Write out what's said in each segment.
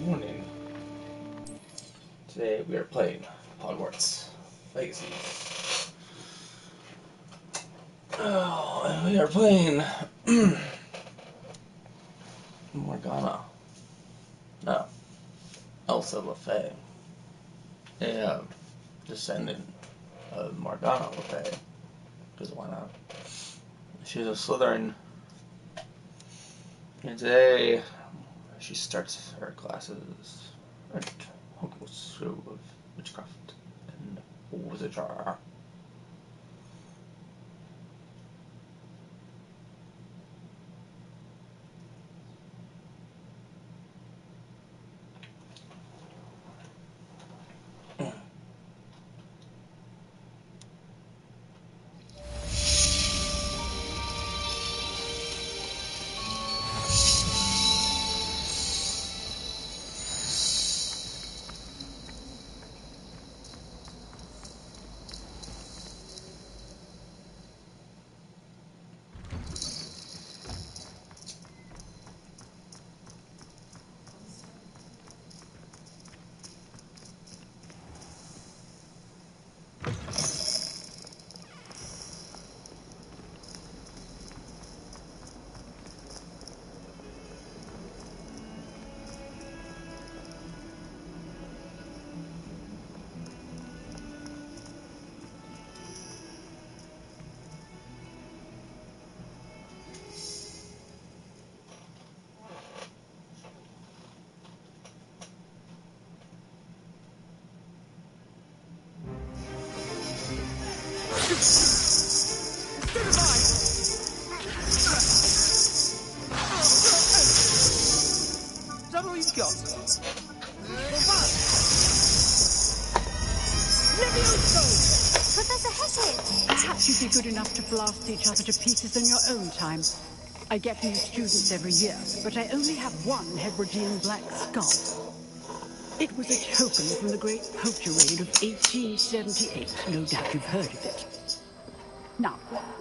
Good morning. Today we are playing Hogwarts Legacy. Oh, and we are playing Morgana. No, Elsa LeFay. Uh, descendant of Morgana LeFay. Because why not? She's a Slytherin. And today she starts her classes at Hogwarts School of Witchcraft and Wizardry. Is that all you've got? Professor Hecat! Perhaps you'd be good enough to blast each other to pieces in your own time. I get new students every year, but I only have one Hebridean black skull. It was a token from the Great Poacher Raid of 1878. No doubt you've heard of it.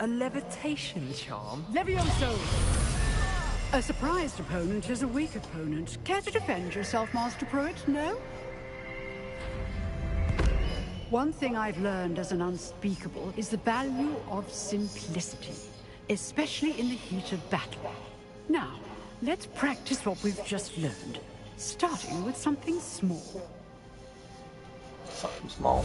A levitation charm? Levioso! A surprised opponent is a weak opponent. Care to defend yourself, Master Prewett? No? One thing I've learned as an unspeakable is the value of simplicity, especially in the heat of battle. Now, let's practice what we've just learned, starting with something small. Something small.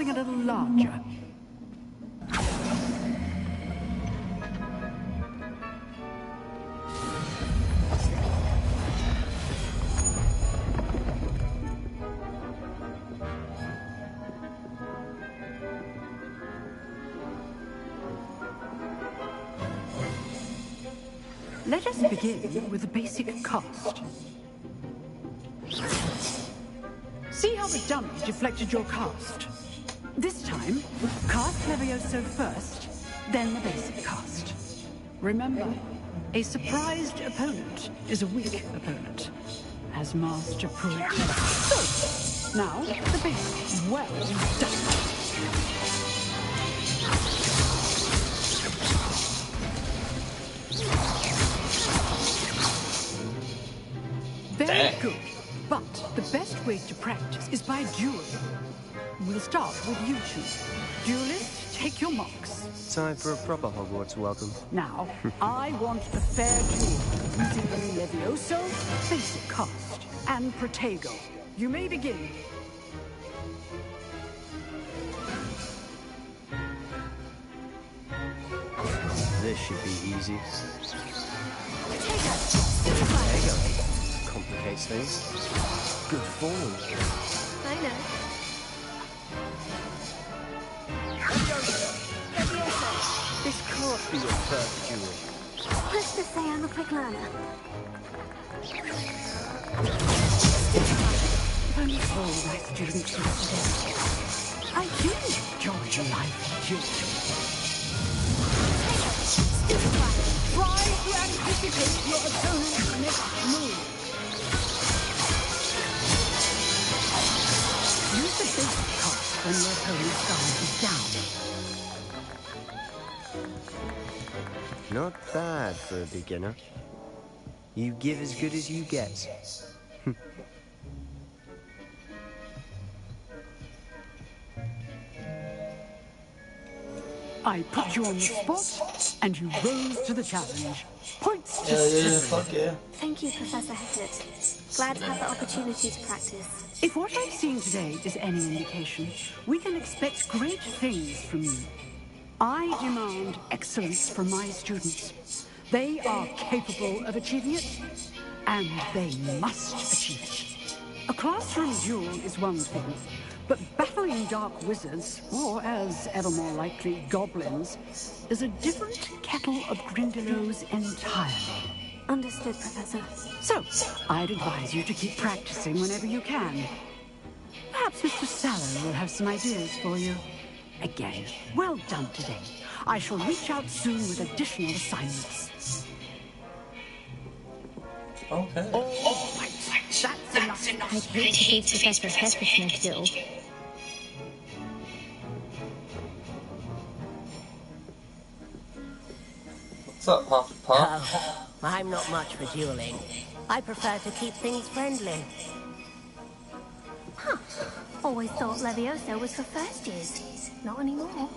Something a little larger. Let us begin with the basic cast. See how the dummy deflected your cast? Time, cast Levioso first, then the basic cast. Remember, a surprised opponent is a weak opponent, as Master proved. So, now, the basic. Well done. The way to practice is by dueling. We'll start with you two. Duelists, take your marks. Time for a proper Hogwarts welcome. Now, I want a fair duel using the Levioso, basic cast, and Protego. You may begin. This should be easy. There. Complicates things. Good form. I know. This can't be your first duel. Let's just say I'm a quick learner. If only all my students were today. I do enjoy the life of children. Try to anticipate your opponent's next move. When your opponent's guard is down. Not bad for a beginner. You give as good as you get. I put you on the spot, and you rose to the challenge. Points to Yeah, yeah, Slytherin. fuck yeah. Thank you, Professor Hecat. Glad to have the opportunity to practice. If what I've seen today is any indication, we can expect great things from you. I demand excellence from my students. They are capable of achieving it, and they must achieve it. A classroom duel is one thing, but battling dark wizards, or as ever more likely, goblins, is a different kettle of grindylows entirely. Understood, Professor. So, I'd advise you to keep practicing whenever you can. Perhaps Mr. Sallow will have some ideas for you. Again, well done today. I shall reach out soon with additional assignments. Okay. Oh, oh that's enough. I'd hate to face Professor Hespersmith still. What's up, Puff Puff? Oh, I'm not much for dueling. I prefer to keep things friendly. Huh. Always thought Levioso was for first years. Not anymore.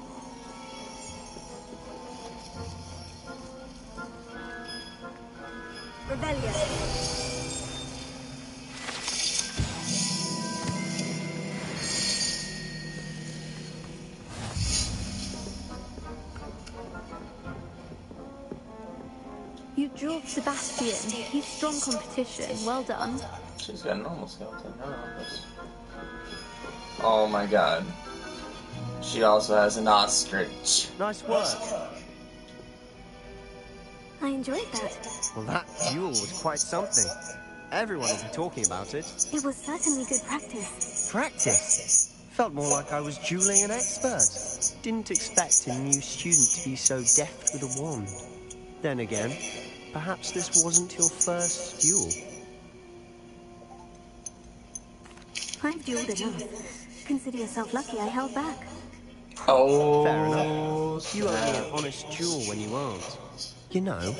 Rebellion. You drew Sebastian. He's strong competition. Well done. She's got a normal skeleton. Never mind this. Oh my god. She also has an ostrich. Nice work. I enjoyed that. Well, that duel was quite something. Everyone will be talking about it. It was certainly good practice. Practice. Felt more like I was dueling an expert. Didn't expect a new student to be so deft with a wand. Then again, perhaps this wasn't your first duel. I've dueled enough. Consider yourself lucky I held back. Oh. Fair enough. You owe me an honest duel when you aren't. You know,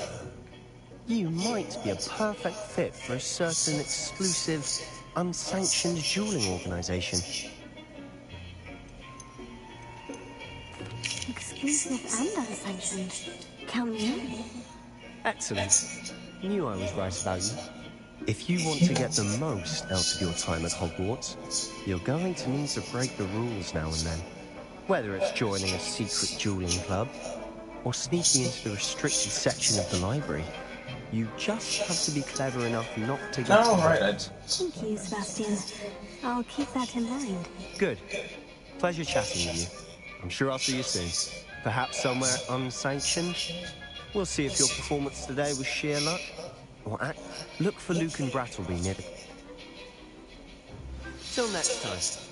you might be a perfect fit for a certain exclusive, unsanctioned dueling organization. Exclusive and unsanctioned. Count me in. Excellent. Knew I was right about you. If you want to get the most out of your time at Hogwarts, you're going to need to break the rules now and then. Whether it's joining a secret dueling club, or sneaking into the restricted section of the library, you just have to be clever enough not to get Oh, caught. right. Thank you, Sebastian. I'll keep that in mind. Good. Pleasure chatting with you. I'm sure I'll see you soon. Perhaps somewhere unsanctioned? We'll see if your performance today was sheer luck. Or act. Look for Lucan Brattleby near the... Till next time.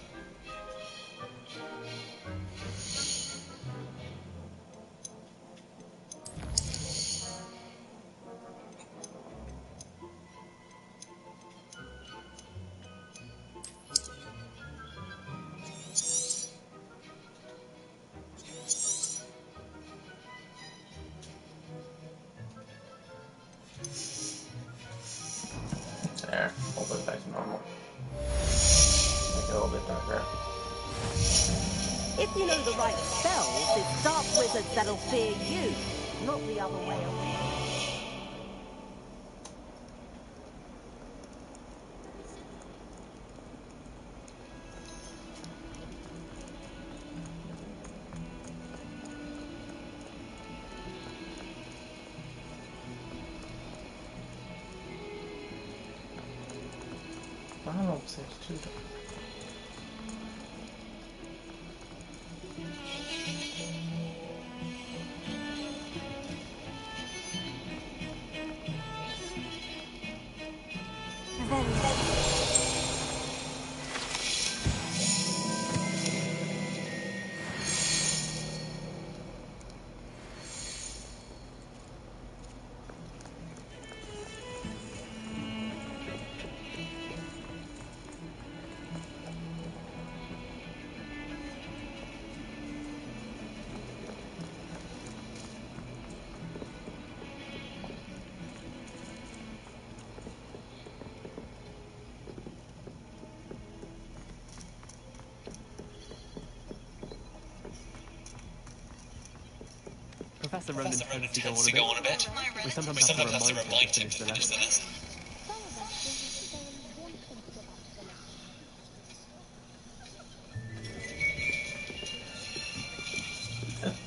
Professor Ronen tends to go on a bit. We sometimes have to remind him to finish the lesson.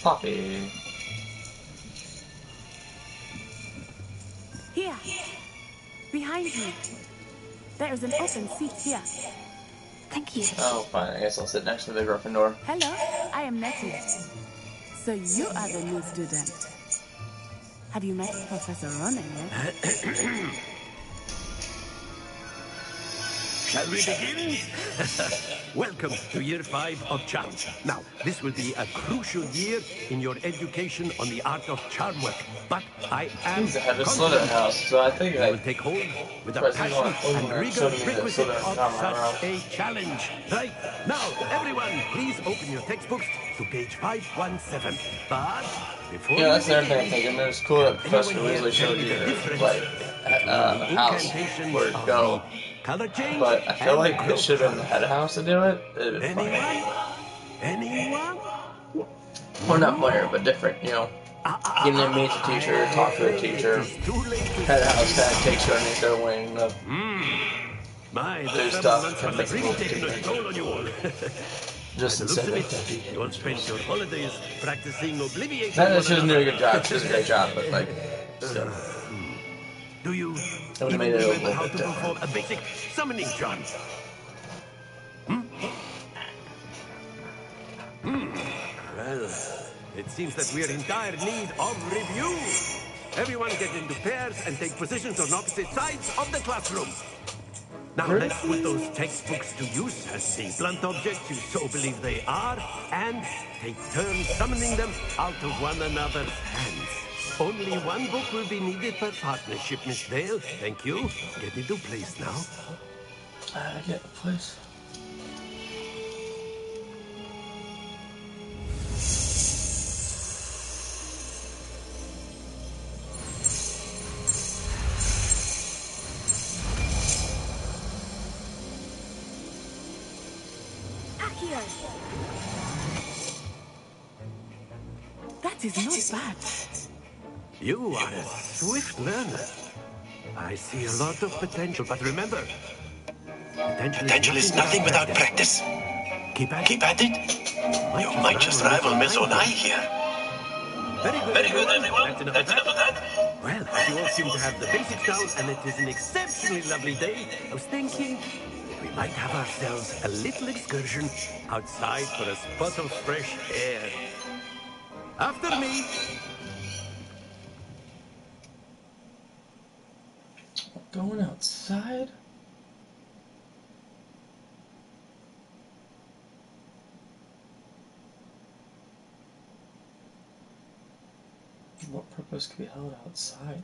Poppy. Here. Behind you. There is an open seat here. Thank you. Oh, fine. I guess I'll sit next to the Gryffindor. Hello, I am Nettie. So you are the new student. Have you met Professor Ronen yet? Shall we begin? Welcome to year five of charm. Now, this will be a crucial year in your education on the art of charm work. But I am He's the head of confident House, so I think you will take hold with President passion and Slytherin rigor requisite of such a challenge. Right? Now, everyone, please open your textbooks to page 517. But before yeah, that's we thing I'm begin, thinking. It was cool that Professor Weasley showed you the like uh, house where go, the Color change but I feel like it should have chart. head house to do it. It'd been funny. Anyone? Well, not Blair, but different. You know, getting to meet the teacher, talk to the teacher. It's to Head house of takes you underneath their wing. Of, My, hmm. Do the stuff summer months can make really people taken a different. toll on you all. just The looks instead of of it, like, you your holidays practicing obliviating Not that she doesn't do a good job. She does a great job, but like, still. Do you would've even made it a little how bit to perform a basic summoning charm? Hmm? Hmm. Well, it seems that we are in dire need of review. Everyone get into pairs and take positions on opposite sides of the classroom. Now let's put those textbooks to use as the blunt objects you so believe they are, and take turns summoning them out of one another's hands. Only one book will be needed per partnership, Miss Dale. Thank you. Get into place now. Uh, I get a place. Accio. That is not bad. You are a swift learner. I see a lot of potential, but remember, potential, Potential is nothing without practice. Keep at Keep at it. You might just rival Miss Onai here. Very good, Very good, everyone. That's enough That's of enough that. of that. Well, as you all seem to have the basics down, and it is an exceptionally lovely day, I was thinking we might have ourselves a little excursion outside for a spot of fresh air. After me. Going outside? What purpose could be held outside?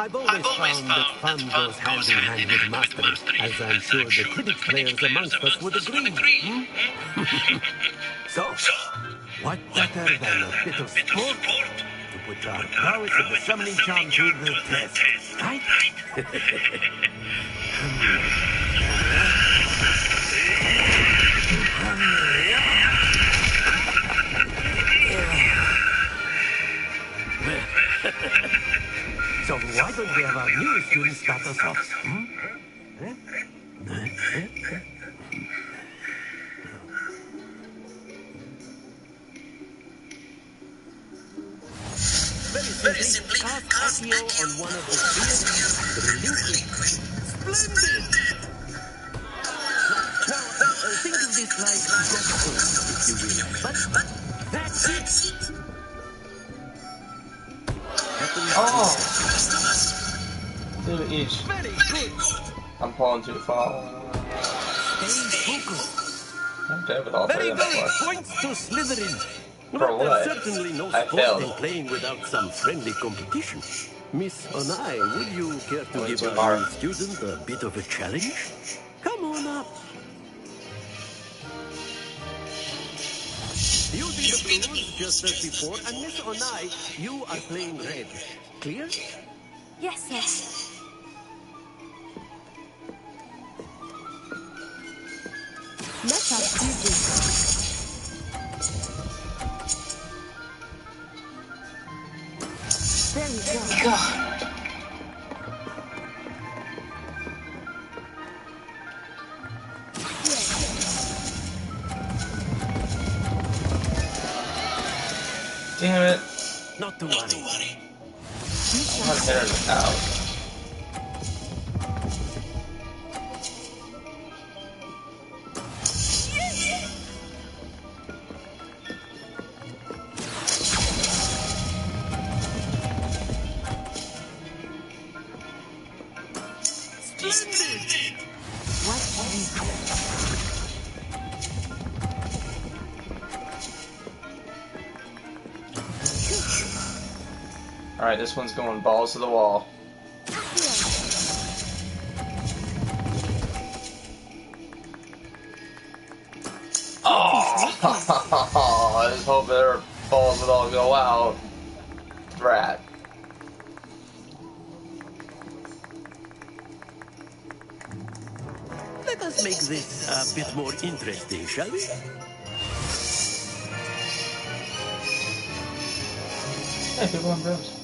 I've always, I've always found that fun goes hand in hand with mastery, as I'm sure the Quidditch players amongst us would agree. Hmm? so, what better than a bit of sport to put our prowess of the summoning charm to the test, right? So why don't we have our new students start off? Hmm? Very simply, cast Accio on one of the fields and relinquish. Splendid! Now, uh, think of this like Goku, if you will. But, but that's it! Oh! Do each. I'm pulling too far. Stay. I'm dead with all three Very of good. them. Points to Slytherin. For But what? there's certainly no I sport failed. in playing without some friendly competition. Miss Onai, would you care to Went give too our far. new student a bit of a challenge? Come on up. You did the blues just as before, and Miss Onai, you are playing red. Clear? Yes, sir. Let us do this. Very good. Damn it. Not to worry. I'm gonna hit her What Alright, this one's going balls to the wall. Oh, I just hope their balls would all go out. Rat. A bit more interesting, shall we? Hey, people on brooms.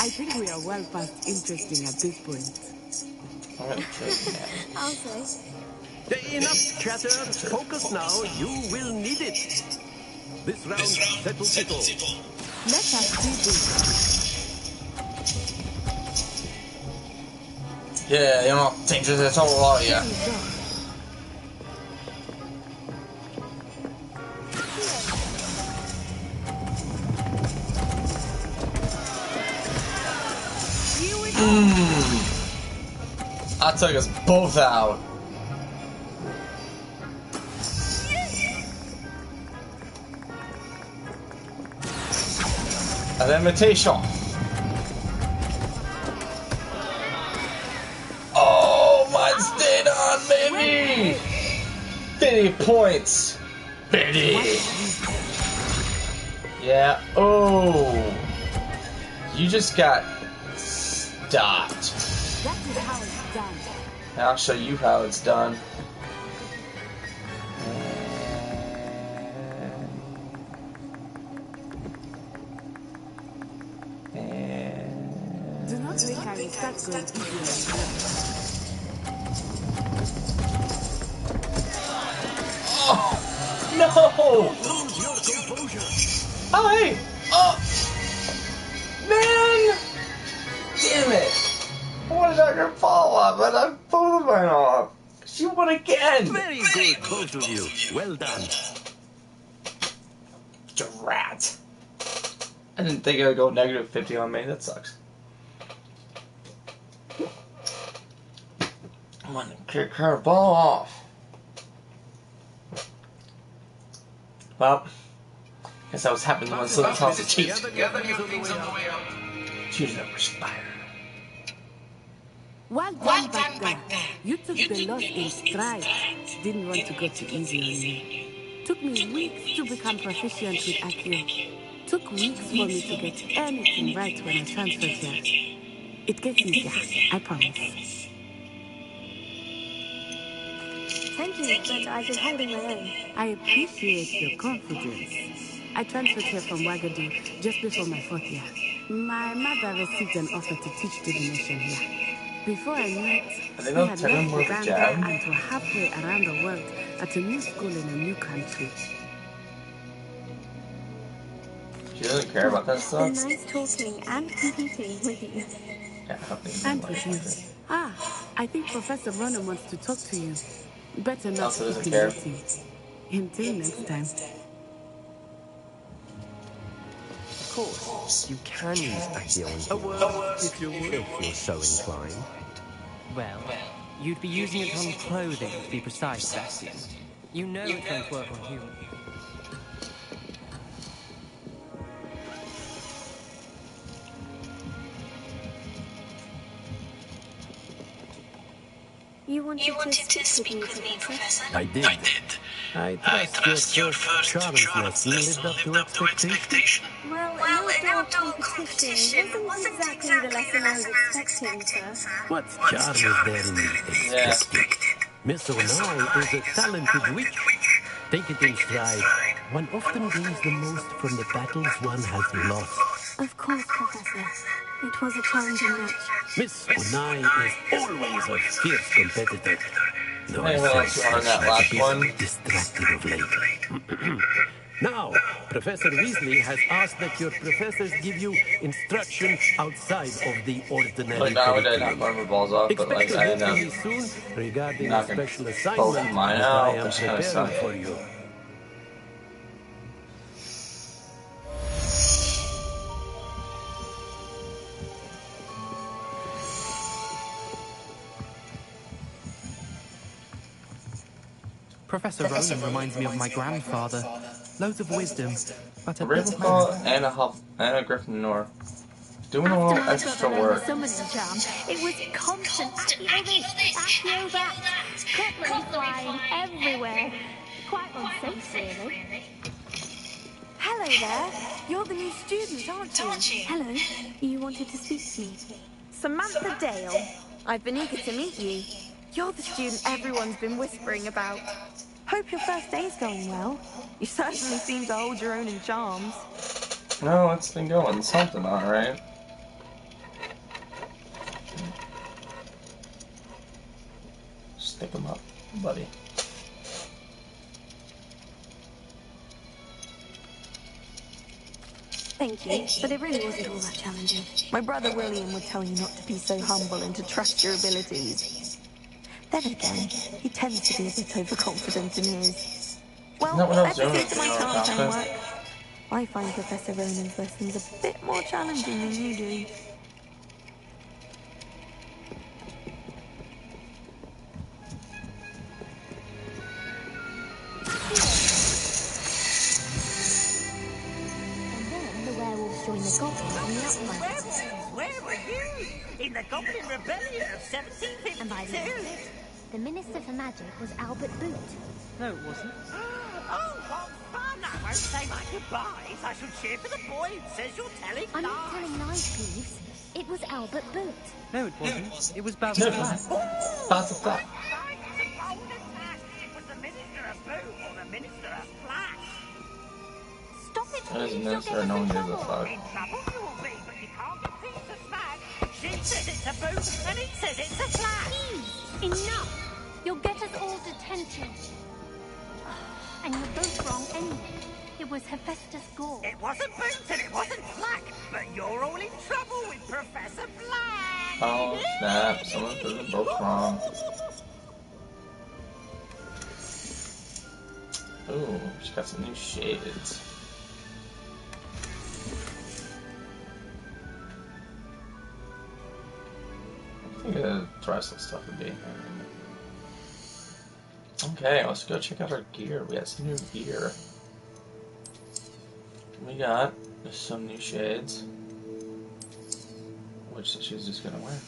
I think we are well past interesting at this point. I'm gonna kill you now. I'll say. Enough chatter. Focus now. You will need it. This round settles it all. Let us do this. Yeah, you're not dangerous at all, are? Very. I hmm. took us both out. An invitation. Points. 50. Yeah. Oh. You just got stopped. That is how it's done. I'll show you how it's done. I didn't think it would go negative 50 on me. That sucks. I'm gonna kick her ball off. Well, guess that was happening when someone tells to cheat. Choose a respire. Well done back there. You took the loss in stride. Didn't want to go too easy on you. Took me weeks to become proficient with Accio. Took weeks for me to get anything right when I transferred here. It gets easier, I promise. Thank you, but I've been holding my own. I appreciate your confidence. I transferred here from Wagadu just before my fourth year. My mother received an offer to teach divination here. Before I knew it, we had left more of a Uganda and were halfway around the world at a new school in a new country. Do you really care about that It's stuff? been nice talking and competing with you. Yeah, I don't think And with you. Ah, I think Professor Ronen wants to talk to you. Better not Also doesn't keep him care. waiting. Until next time. Of course, you can use Accio A word, if you would. if you're so inclined. Well, you'd be using it on clothing, to be precise, Sebastian. You know it won't work on humans. You wanted, to speak with me, Professor? I did. I did. I I trust, trust your your first first charms charms lesson lesson lived up to expectation. Well, Well, an outdoor competition wasn't exactly the lesson I was expecting, sir. What charm is there in the Yeah. expected? Miss Onai is a talented witch. Take it in stride. One often gains the most from the battles one has lost. Of course, Professor. It was a challenging match. Miss Onai is always a fierce competitor. Though I Anyone else sense who won that last a bit one? distracted of late. now, Professor Weasley has asked that your professors give you instruction outside of the ordinary Like, not only I curriculum. one my balls off, but like Expect to I hear ended from me up soon regarding a special assignment of mine that I am which preparing sucked. for you. Professor Ronen reminds me of my grandfather. Loads of wisdom, but a bit Ravenclaw and a Huff and a Gryffindor. Doing a little extra work. summoning charm, it was constant Accio this, Accio that, cutlery flying everywhere. Quite unsafe, really. Hello there. You're the new student, aren't you? Hello. You wanted to speak to me. Samantha Dale. I've been eager to meet you. You're the student everyone's been whispering about. Hope your first day's going well. You certainly seem to hold your own in charms. No, it's been going something alright. Stick 'em up, buddy. Thank you, but it really wasn't all that challenging. My brother William would tell you not to be so humble and to trust your abilities. Then again, he tends to be a bit overconfident in his. Well, Isn't that what I was let's doing? see to my know, charm. I find Professor Ronen's lessons a bit more challenging than you do. The Minister for Magic was Albert Boot. No, it wasn't. Oh, what fun! I won't say my goodbyes. I shall cheer for the boy who says you're telling I'm not telling lies, Peeves. It was Albert Boot. No, it wasn't. It was Bowser No. Black. That's a fact. Right, it's a bold attack. It was the Minister of Boot or the Minister of Flash. Stop it, That is please. Minister, You'll get no us one in gives a trouble. fuck. In trouble you will be, but you can't get peace to smack. She says it's a boot, and it says it's a flash. Peeves, enough! You'll get us all detention. And you're both wrong anyway. It was Hephaestus Gore. It wasn't Boot and it wasn't Black, but you're all in trouble with Professor Black. Oh snap! Someone put them both wrong. Ooh, she got some new shades. I think the rest of the stuff. Okay, let's go check out our gear. We got some new gear. We got some new shades, which she's just gonna wear.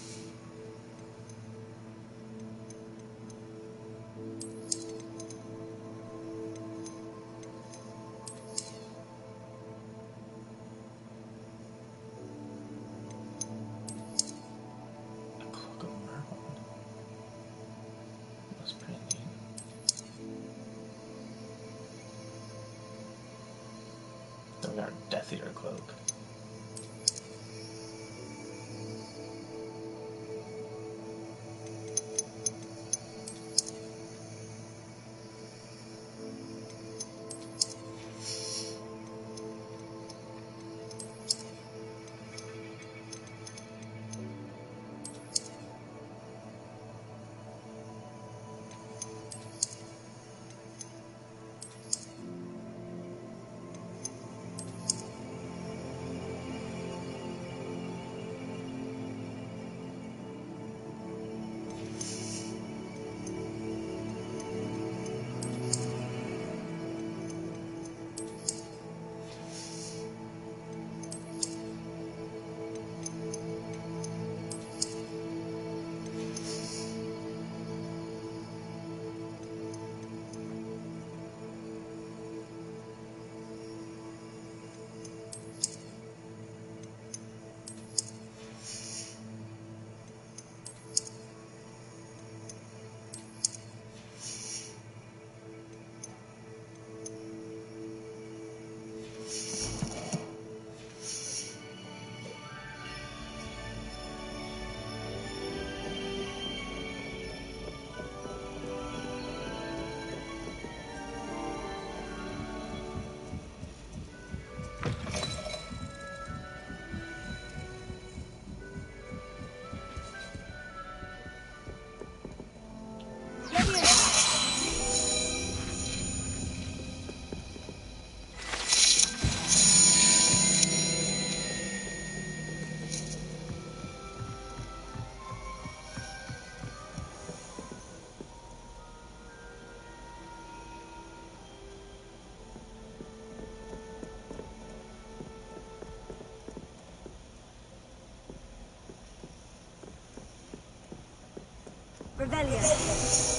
Revelio.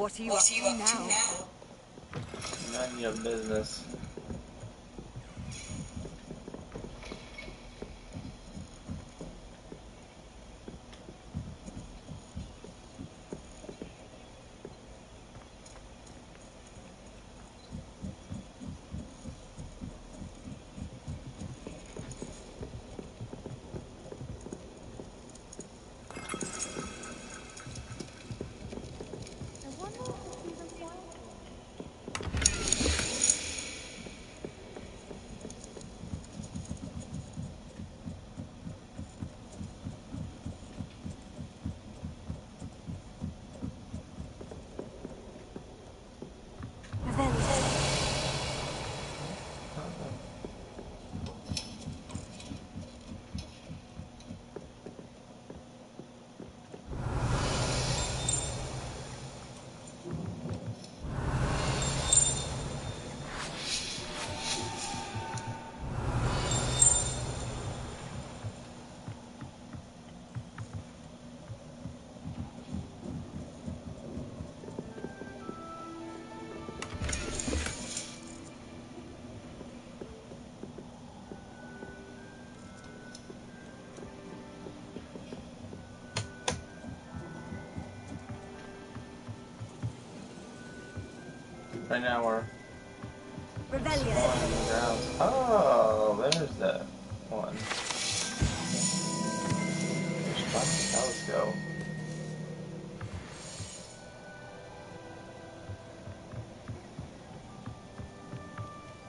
What are you up to now? None of your business. Right now we're Revelio. on the ground. Oh, there's that one. Those go?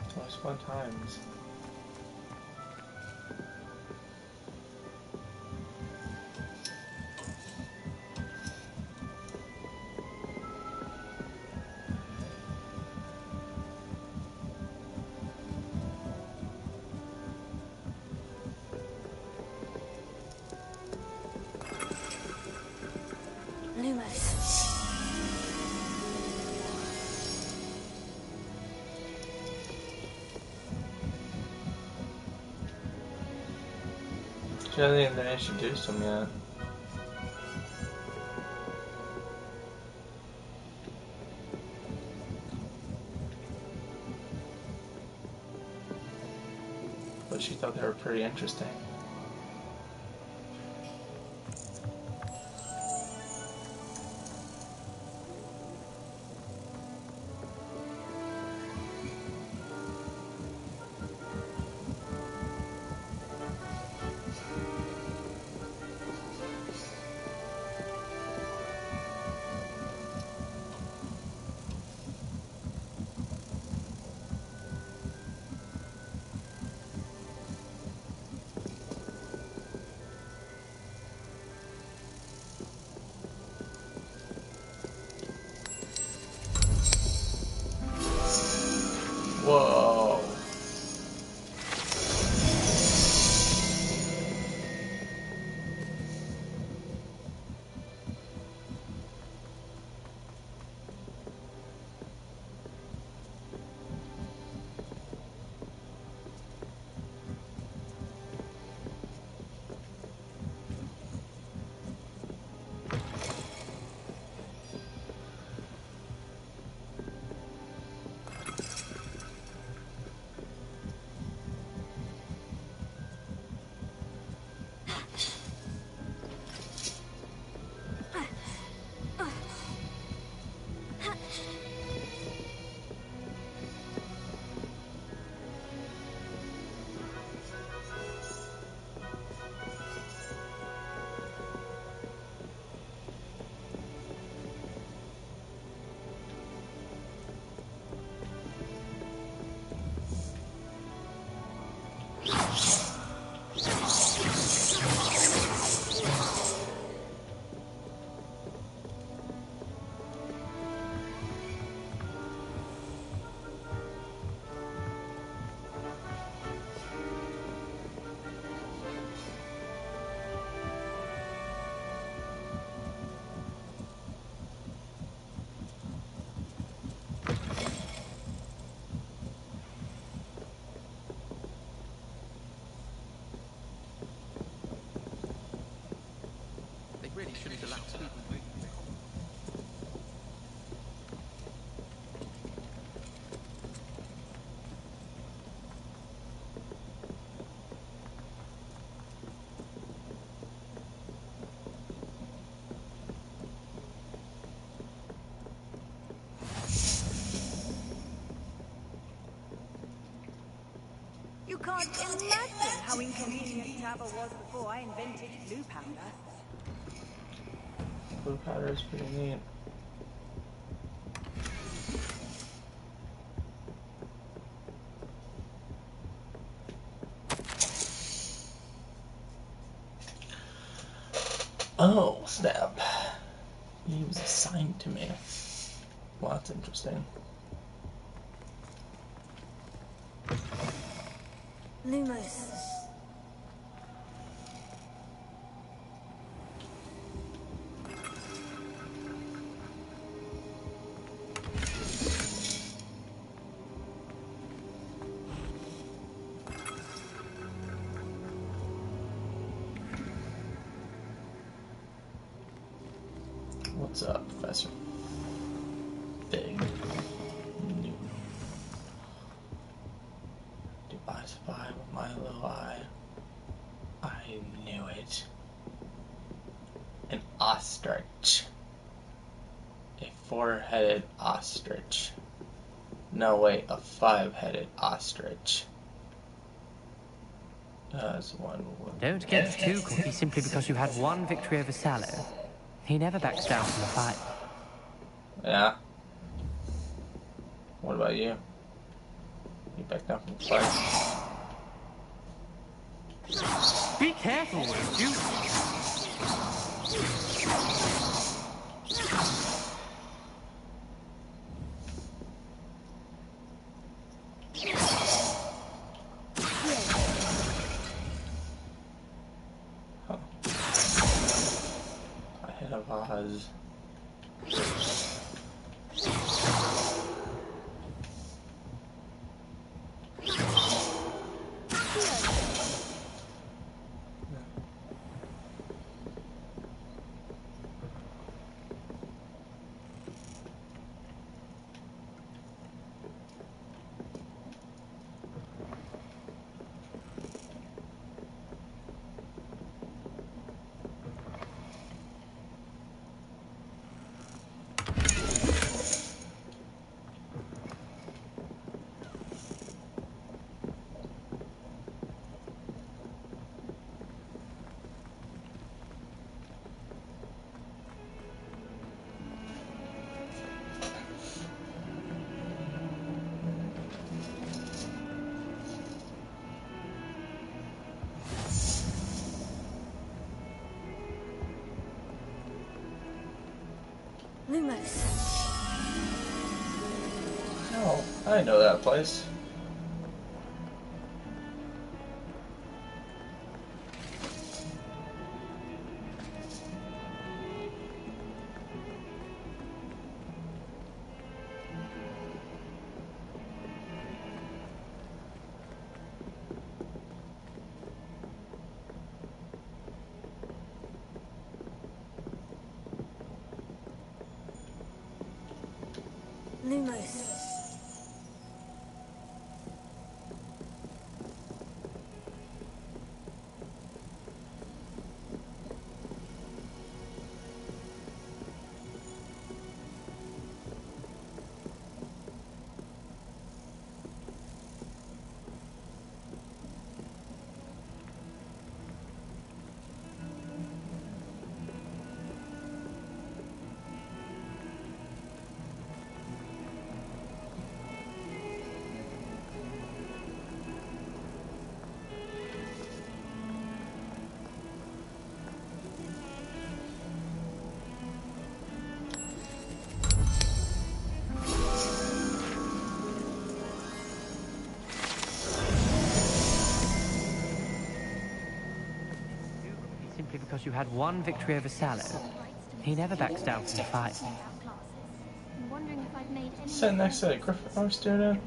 Plus one times. Lumos. She hasn't even been introduced him yet. But she thought they were pretty interesting. Can't imagine how inconvenient travel was before I invented Floo powder. Floo powder is pretty neat. Oh, snap. He was assigned to me. Well, that's interesting. Lumos. Five-headed ostrich. That's one. Don't get too cocky simply because you had one victory over Sallow. He never backs down from a fight. Yeah. Place. Lumos. Because you had one victory over Sallow. He never backs down from a fight. I'm wondering if I've made any Sitting next to a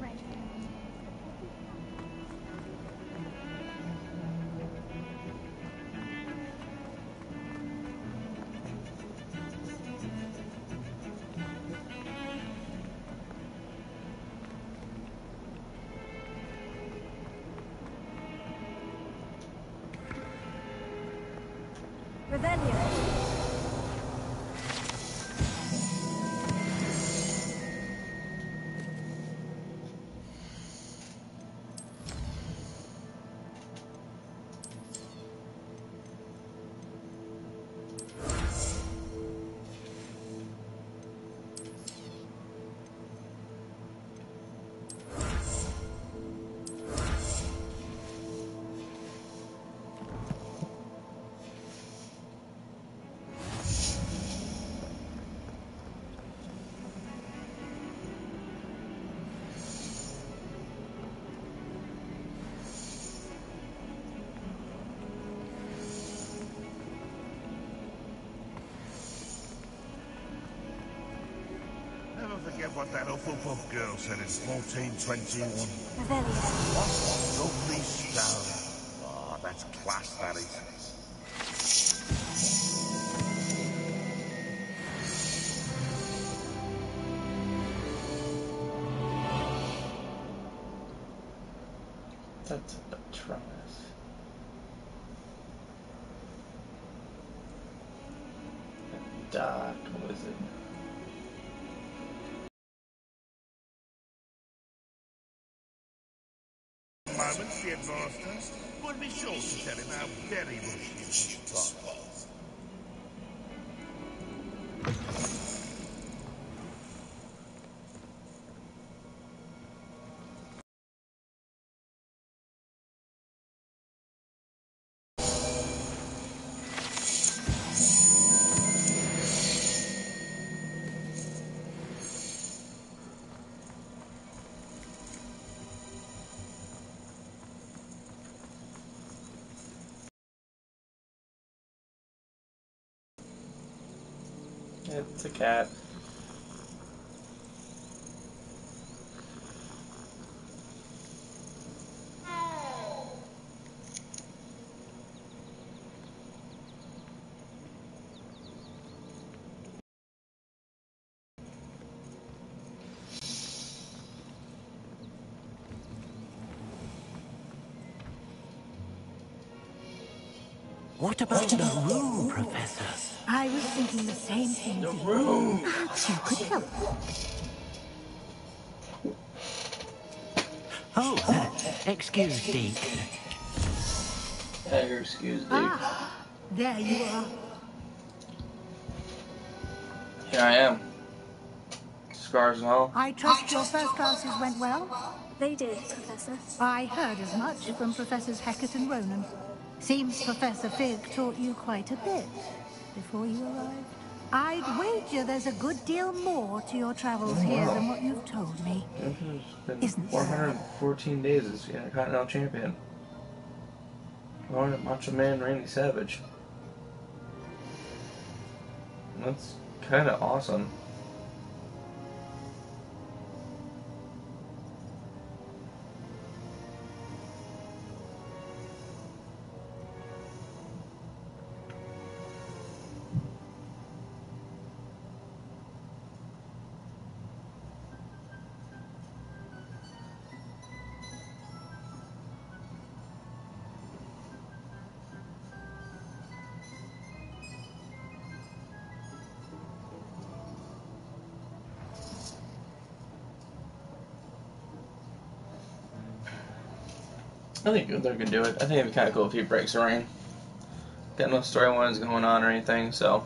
what that awful Hufflepuff girl said in 1421. Revelio. Lovely stone. Oh, ah, that's class, that is. That's Patronus. Dark Wizard. Be sure It's a cat. What about the room, Professor? I was thinking the same thing. The room. Perhaps you could help. Oh, uh, excuse Deke. Hey, excuse me. Ah, there you are. Here I am. Scars and all. I trust your first classes went well? They did, Professor. I heard as much from Professors Hecat and Ronen. Seems Professor Fig taught you quite a bit before you arrived. I'd wager there's a good deal more to your travels mm-hmm. here than what you've told me. This has been Isn't so. 414 days as Intercontinental Champion. Or Macho Man Randy Savage. That's kind of awesome. I think they're gonna do it. I think it'd be kind of cool if he breaks the ring. Got no storylines going on or anything, so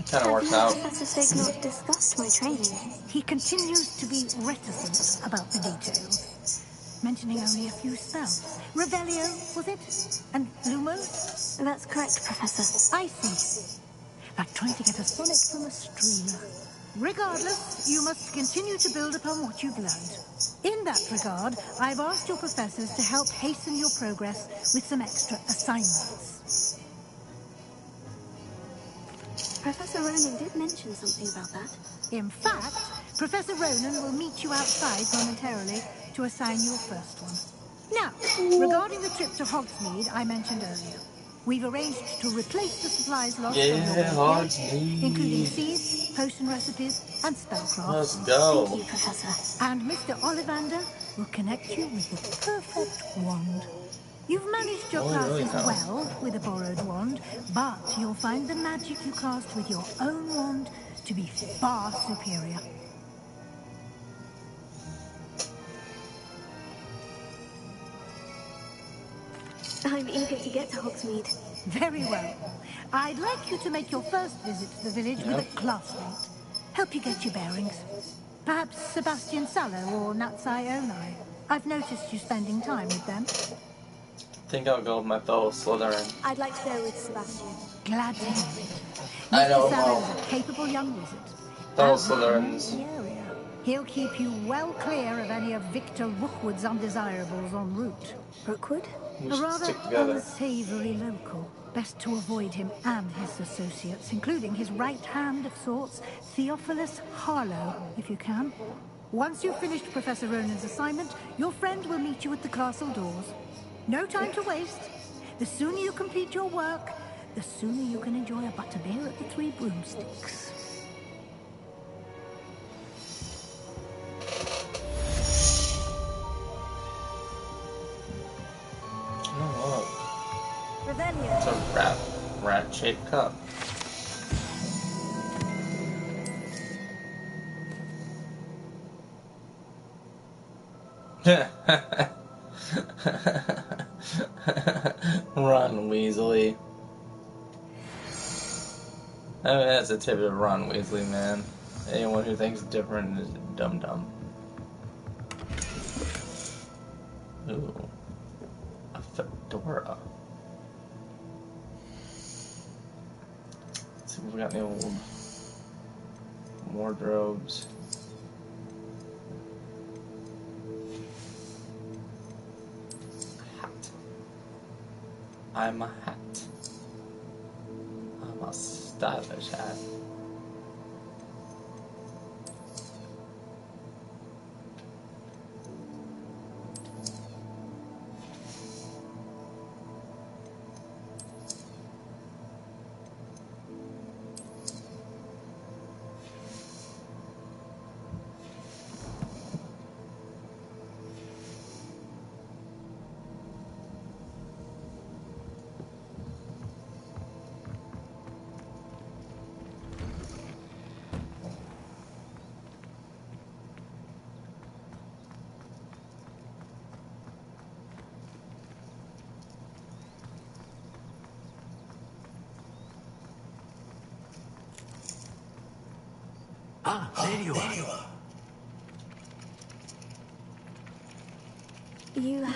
it kind of works out. Professor Fig not discussed my training. He continues to be reticent about the details, mentioning only a few spells. Revelio, was it? And Lumos? That's correct, Professor. I see. Like trying to get a sonnet from a streamer. Regardless, you must continue to build upon what you've learned. In that regard, I've asked your professors to help hasten your progress with some extra assignments. Professor Ronen did mention something about that. In fact, Professor Ronen will meet you outside momentarily to assign your first one. Now, regarding the trip to Hogsmeade I mentioned earlier, we've arranged to replace the supplies lost Yeah, on your way here, including seeds, potion recipes, and spellcraft. Let's go. Thank you, Professor. And Mr. Ollivander will connect you with the perfect wand. You've managed your Oh, classes now. well with a borrowed wand, but you'll find the magic you cast with your own wand to be far superior. I'm eager to get to Hogsmeade. Very well. I'd like you to make your first visit to the village with a classmate. Help you get your bearings. Perhaps Sebastian Sallow or Natsai Onai. I've noticed you spending time with them. I think I'll go with my fellow Slytherin. I'd like to go with Sebastian. Glad to hear it. I Mr. know, Sallow Mom. is a capable young wizard. Fellow Slytherins. in the area. He'll keep you well clear of any of Victor Rookwood's undesirables en route. Rookwood? We A should rather stick together. unsavory local. Best to avoid him and his associates, including his right hand of sorts, Theophilus Harlow, if you can. Once you've finished Professor Ronen's assignment, your friend will meet you at the castle doors. No time to waste. The sooner you complete your work, the sooner you can enjoy a butterbeer at the Three Broomsticks. It's a rat, rat-shaped cup. Run, Weasley. I mean, that's a tip of Ron Weasley, man. Anyone who thinks different is dumb dumb. Ooh. A fedora. Let's see if we got any old wardrobes. Hat. I'm a hat. I'm a stylish hat.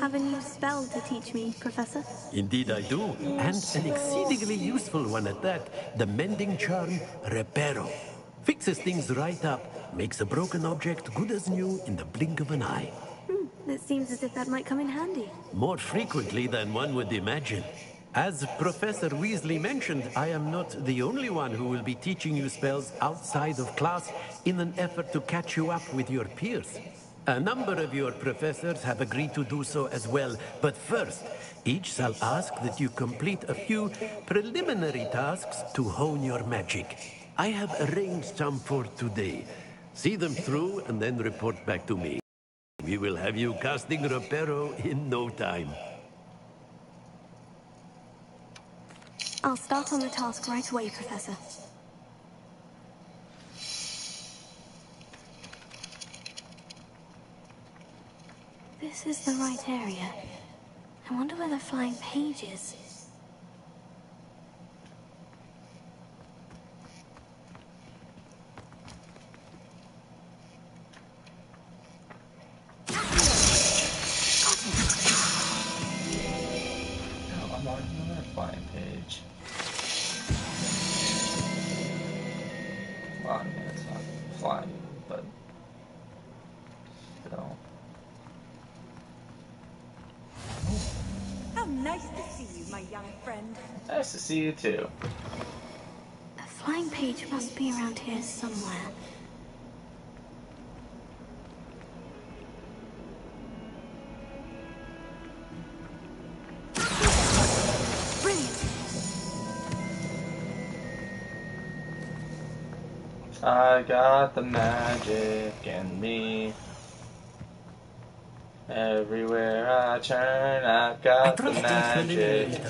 Have a new spell to teach me, Professor? Indeed I do, and an exceedingly useful one at that. The mending charm Reparo. Fixes things right up, makes a broken object good as new in the blink of an eye. Hmm, it seems as if that might come in handy. More frequently than one would imagine. As Professor Weasley mentioned, I am not the only one who will be teaching you spells outside of class in an effort to catch you up with your peers. A number of your professors have agreed to do so as well, but first, each shall ask that you complete a few preliminary tasks to hone your magic. I have arranged some for today. See them through and then report back to me. We will have you casting Reparo in no time. I'll start on the task right away, Professor. This is the right area. I wonder where the flying page is. Nice to see you, my young friend. Nice to see you too. A flying page must be around here somewhere. Brilliant! I got the magic in me. Everywhere I turn, I've got the magic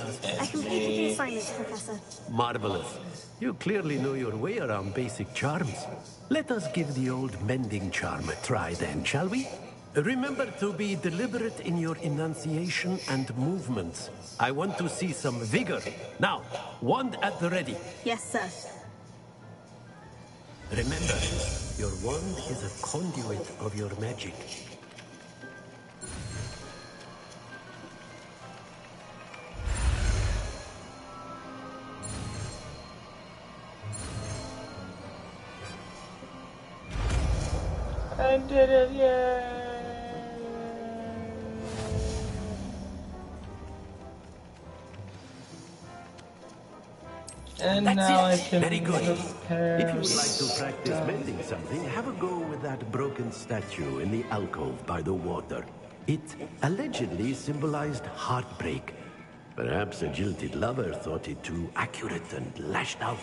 I completed the me. assignment, Professor. Marvelous. You clearly know your way around basic charms. Let us give the old mending charm a try then, shall we? Remember to be deliberate in your enunciation and movements. I want to see some vigor. Now, wand at the ready. Yes, sir. Remember, your wand is a conduit of your magic. Very good. If you would like to practice stuff. mending something, have a go with that broken statue in the alcove by the water. It allegedly symbolized heartbreak. Perhaps a jilted lover thought it too accurate and lashed out.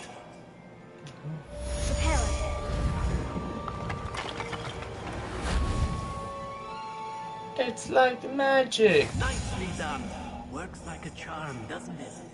It's like magic. Nicely done. Works like a charm, doesn't it?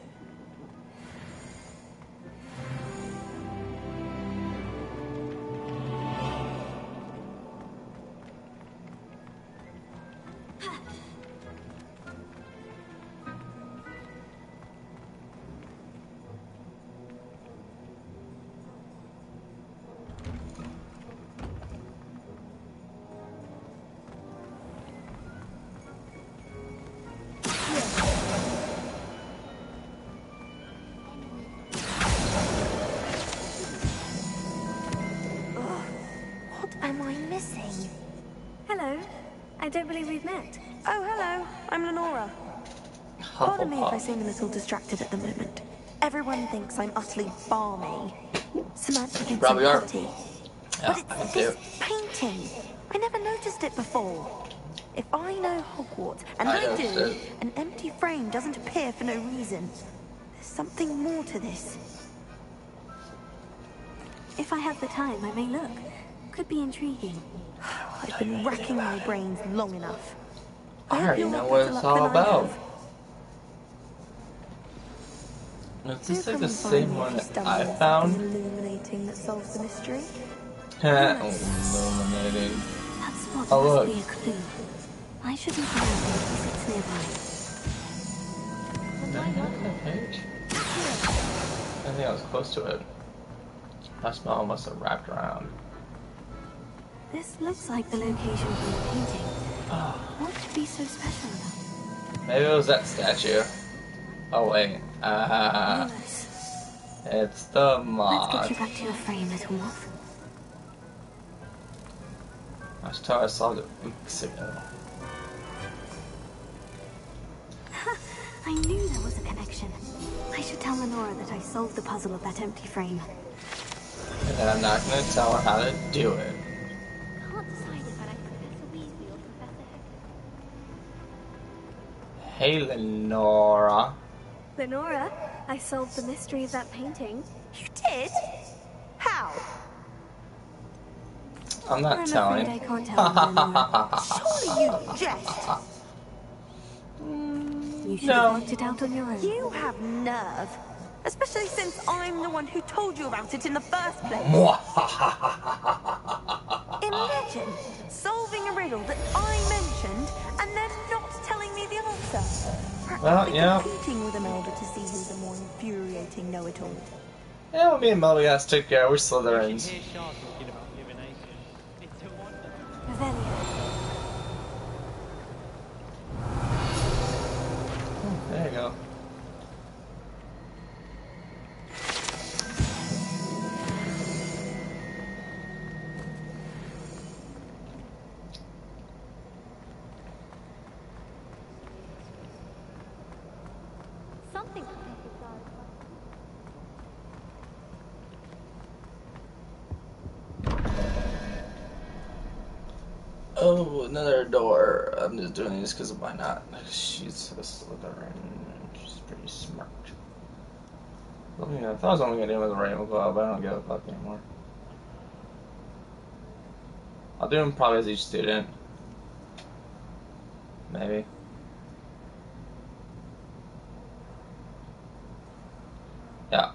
Don't believe we've met. Oh, hello. I'm Lenora. Pardon me if I seem a little distracted at the moment. Everyone thinks I'm utterly balmy. Samantha thinks Probably I'm are. pretty. Yeah, but it's this painting. I never noticed it before. If I know Hogwarts, and I I, do, an empty frame doesn't appear for no reason. There's something more to this. If I have the time, I may look. Could be intriguing. I've been racking my brains long enough. I already you're know what it's all I about. have. Is this like the same one that I found? illuminating that solves the mystery. Uh, oh, illuminating. That spot Oh, must look. be a clue. I should around in case it's nearby. Did I not that page? I think I was close to it. My smell must have wrapped around. This looks like the location from the painting. Ah. What could be so special about it? Maybe it was that statue. Oh wait. Remus, it's the Let's mod. get you back to your frame, little moth. I told I saw it weeks ago. I knew there was a connection. I should tell Lenora that I solved the puzzle of that empty frame. And I'm not gonna tell her how to do it. Can't decide if I like Professor Weasley or Professor Hey Lenora. Lenora, I solved the mystery of that painting. You did? How? I'm not I'm telling. afraid I can't tell you, Lenora. Surely you jest. Mm, you should No. have worked it out on your own. You have nerve. Especially since I'm the one who told you about it in the first place. Imagine solving a riddle that I mentioned and then not telling me the answer. Practically yeah. competing with Imelda to see who's the more infuriating know-it-all. Yeah, well, me and Melody guys took care. We're Slytherins. Hear Shah talking about divination. It's a wonder. Oh, there you go. I'm just doing this because why not? She's a Slytherin. She's pretty smart. I mean, I thought I was only gonna do him as a Ravenclaw, but I don't give a fuck anymore. I'll do him probably as each student. Maybe. Yeah.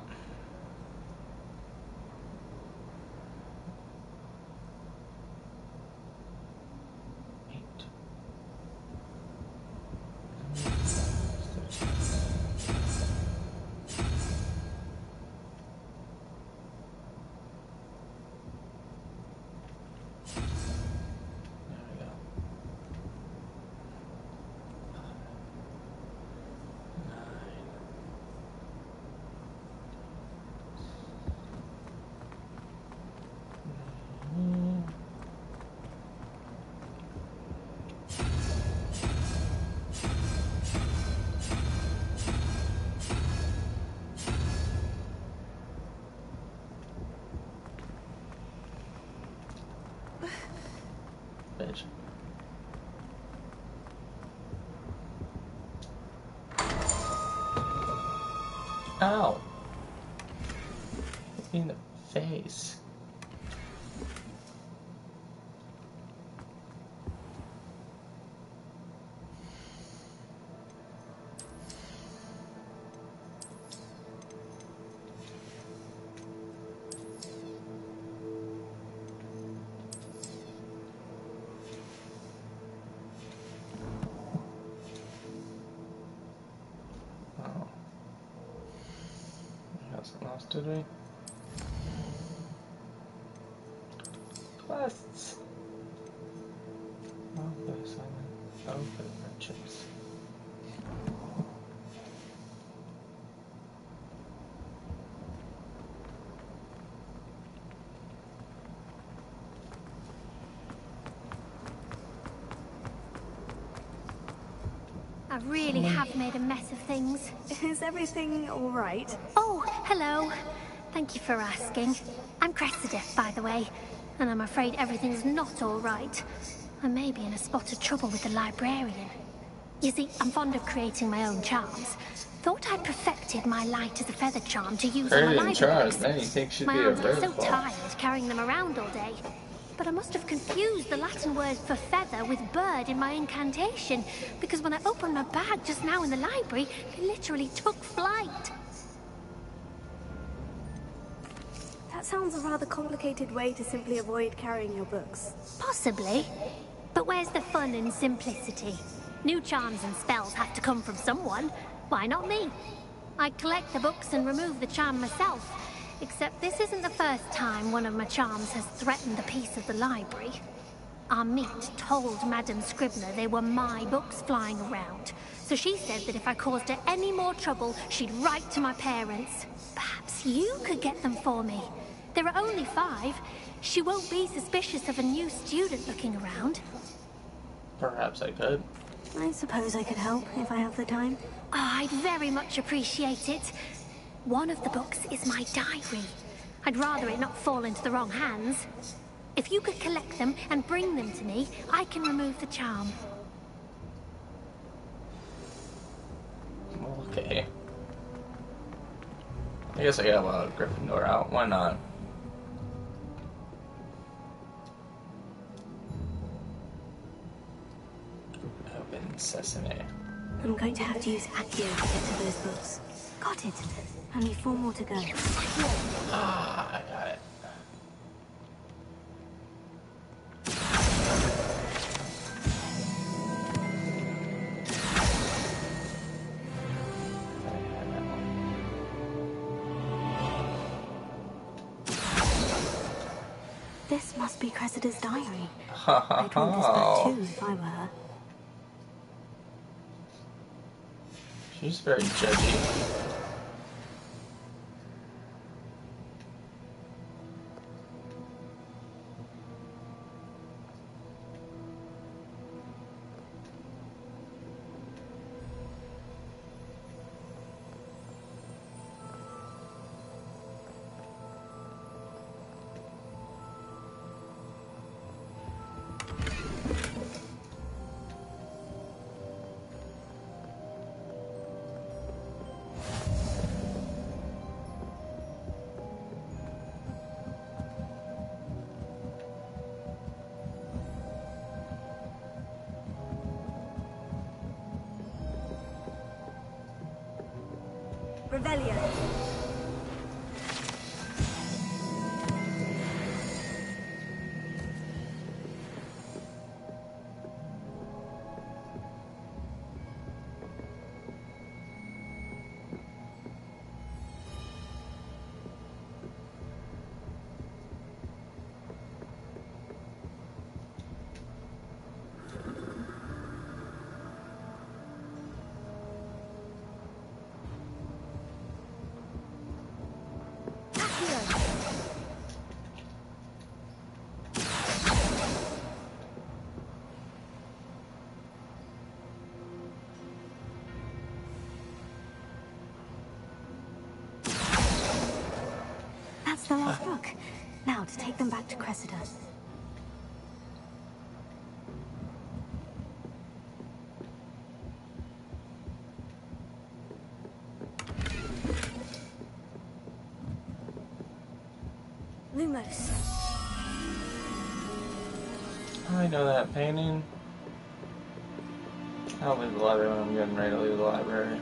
Bitch. Ow! In the face. Got really have made a mess of things. Is everything all right? Oh, hello. Thank you for asking. I'm Cressida, by the way, and I'm afraid everything's not all right. I may be in a spot of trouble with the librarian. You see, I'm fond of creating my own charms. Thought I'd perfected my light as a feather charm to use on my Creating library charms, books. man, you think she'd My be a arms are so tired carrying them around all day. But I must have confused the Latin word for feather with bird in my incantation, because when I opened my bag just now in the library, they literally took flight. That sounds a rather complicated way to simply avoid carrying your books. Possibly. But where's the fun in simplicity? New charms and spells have to come from someone. Why not me? I collect the books and remove the charm myself. Except this isn't the first time one of my charms has threatened the peace of the library. Our meet told Madame Scribner they were my books flying around. So she said that if I caused her any more trouble, she'd write to my parents. Perhaps you could get them for me. There are only five. She won't be suspicious of a new student looking around. Perhaps I could. I suppose I could help if I have the time. Oh, I'd very much appreciate it. One of the books is my diary. I'd rather it not fall into the wrong hands. If you could collect them and bring them to me, I can remove the charm. Okay. I guess I got a Gryffindor out. Why not? Open sesame. I'm going to have to use Accio to get to those books. Got it. Only four more to go. Ah, I got it. This must be Cressida's diary. I'd want this back too if I were her. She's very judgy. Look. Now, to take them back to Cressida. Lumos. I know that painting. I'll leave the library when I'm getting ready to leave the library.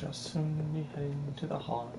Just soon be heading to the hall.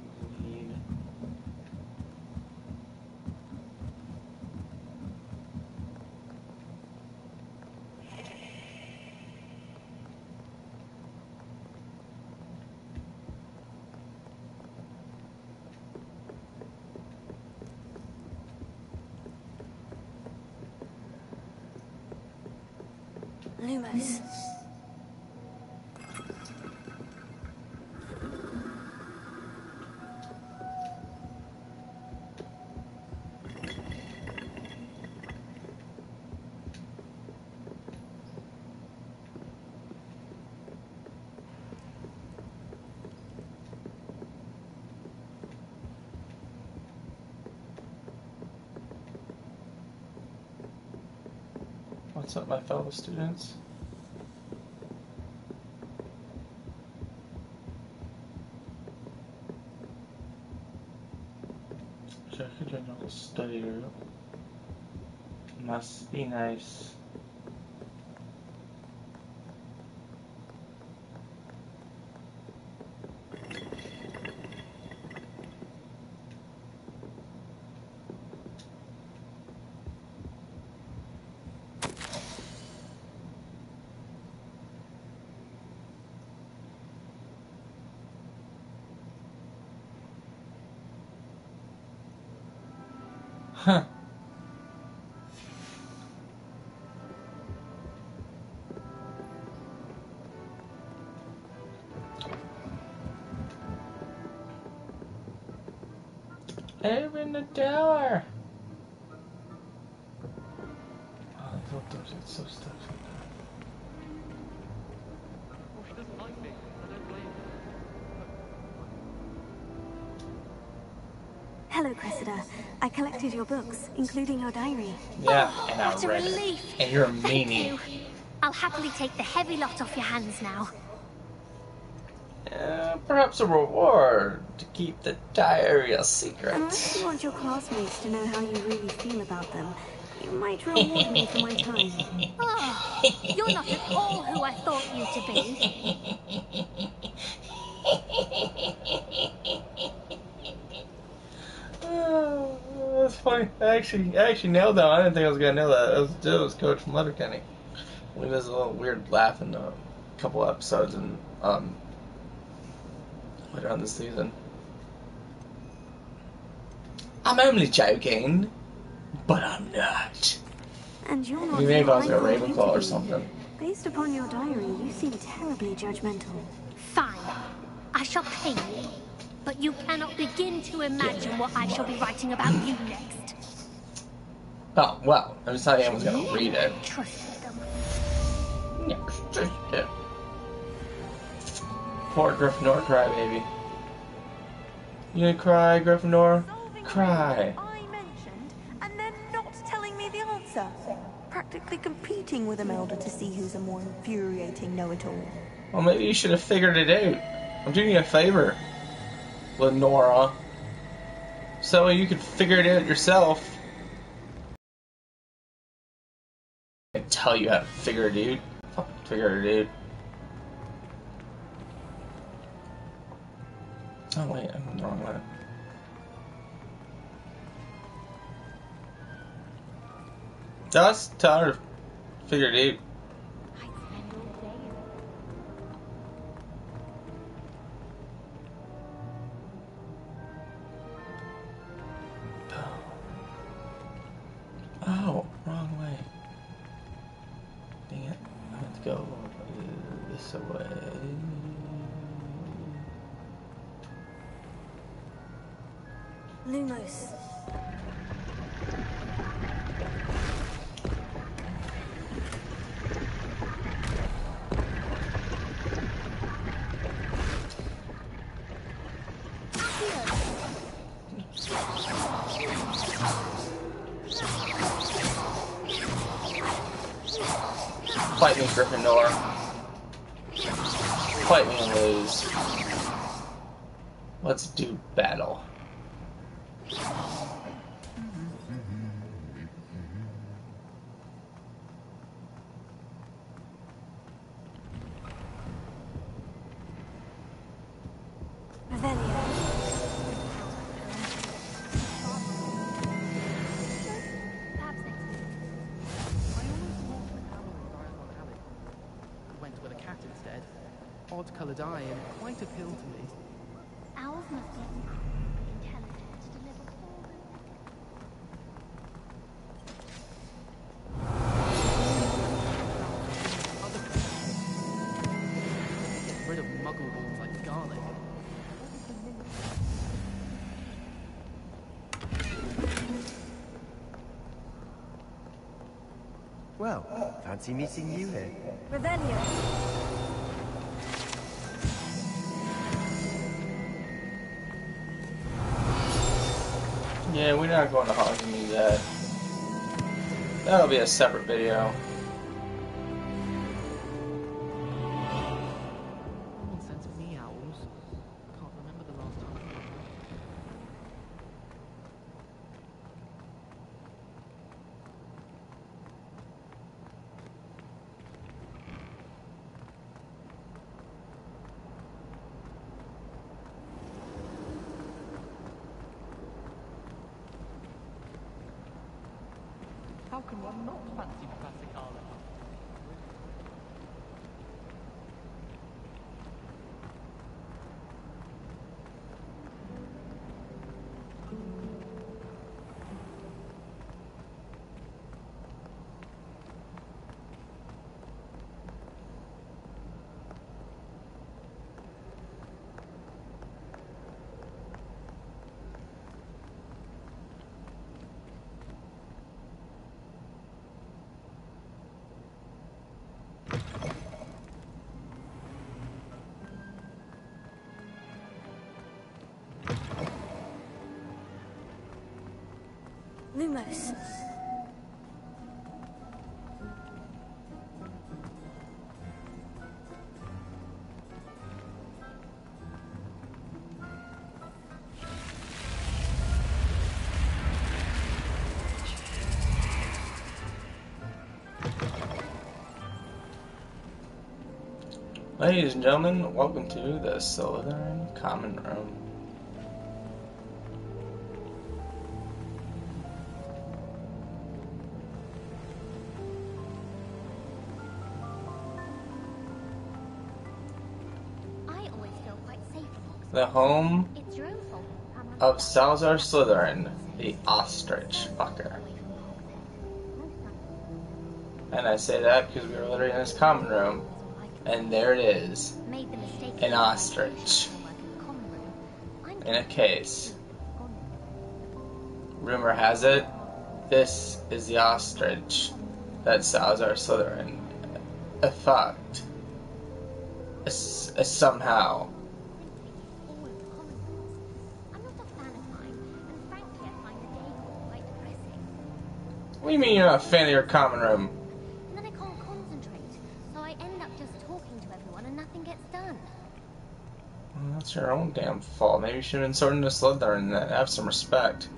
What's up, my fellow students? Check a general study group. Must be nice. Huh. Open the door! Oh, those get so collected your books, including your diary. Yeah, Oh, and I what a read relief. it. And you're a Thank meanie. you. I'll happily take the heavy lot off your hands now. Uh, perhaps a reward to keep the diary a secret. Unless you want your classmates to know how you really feel about them, you might reward me for my time. Oh, you're not at all who I thought you to be. Oh, that's funny. I actually, I actually nailed that. one. I didn't think I was gonna nail that. It was, was Coach from Letterkenny. We did a little weird laugh in a couple episodes and um later on this season. I'm only joking, but I'm not. And you're not Maybe who I was I a Ravenclaw or something. Based upon your diary, you seem terribly judgmental. Fine. I shall pay you. But you cannot begin to imagine what I shall be writing about you next. Oh well, I'm telling you I was gonna read it. Trust them. Next, just it. Poor Gryffindor crybaby. You gonna cry, Gryffindor? Cry. I mentioned, and then not telling me the answer. Practically competing with Imelda to see who's a more infuriating know-it-all. Well, maybe you should have figured it out. I'm doing you a favor, Lenora. So you could figure it out yourself. I tell you how to figure it out. Fucking figure it out. Oh wait, I'm the wrong one. Just tell her to figure it out. Lumos. Fight me, Gryffindor. Fight me and lose. Let's do battle. Fancy meeting you here. Revelio. Yeah, we're not going to Hogsmeade yet. That'll be a separate video. Lumos. Ladies and gentlemen, welcome to the Slytherin Common Room. The home Oxford. It's your own fault. I'm on of Salazar Slytherin, the ostrich fucker. And I say that because we were literally in his common room, and there it is, made the mistake. an ostrich in a case. Rumor has it, this is the ostrich that Salazar Slytherin fucked. S- uh, somehow. What do you mean you're not a fan of your common room? And then I can't concentrate, so I end up just talking to everyone and nothing gets done. Well, that's your own damn fault. Maybe you should have been sorting to Slytherin and uh, have some respect.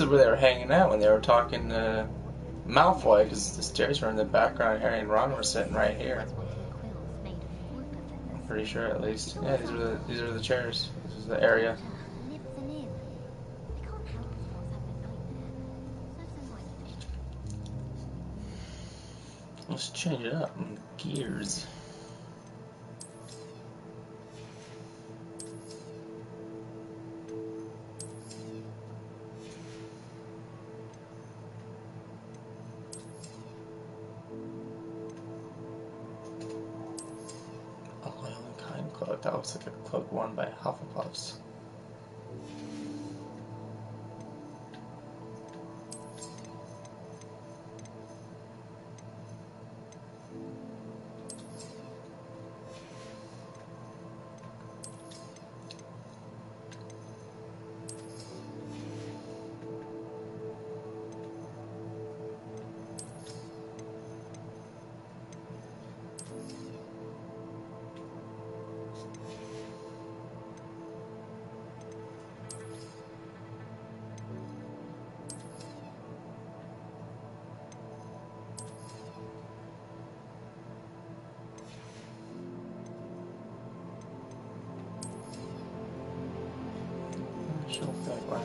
is where they were hanging out when they were talking to Malfoy, because the stairs were in the background. Harry and Ron were sitting right here. I'm pretty sure, at least. Yeah, these are the these are the chairs. This is the area. Let's change it up. Gears. Right.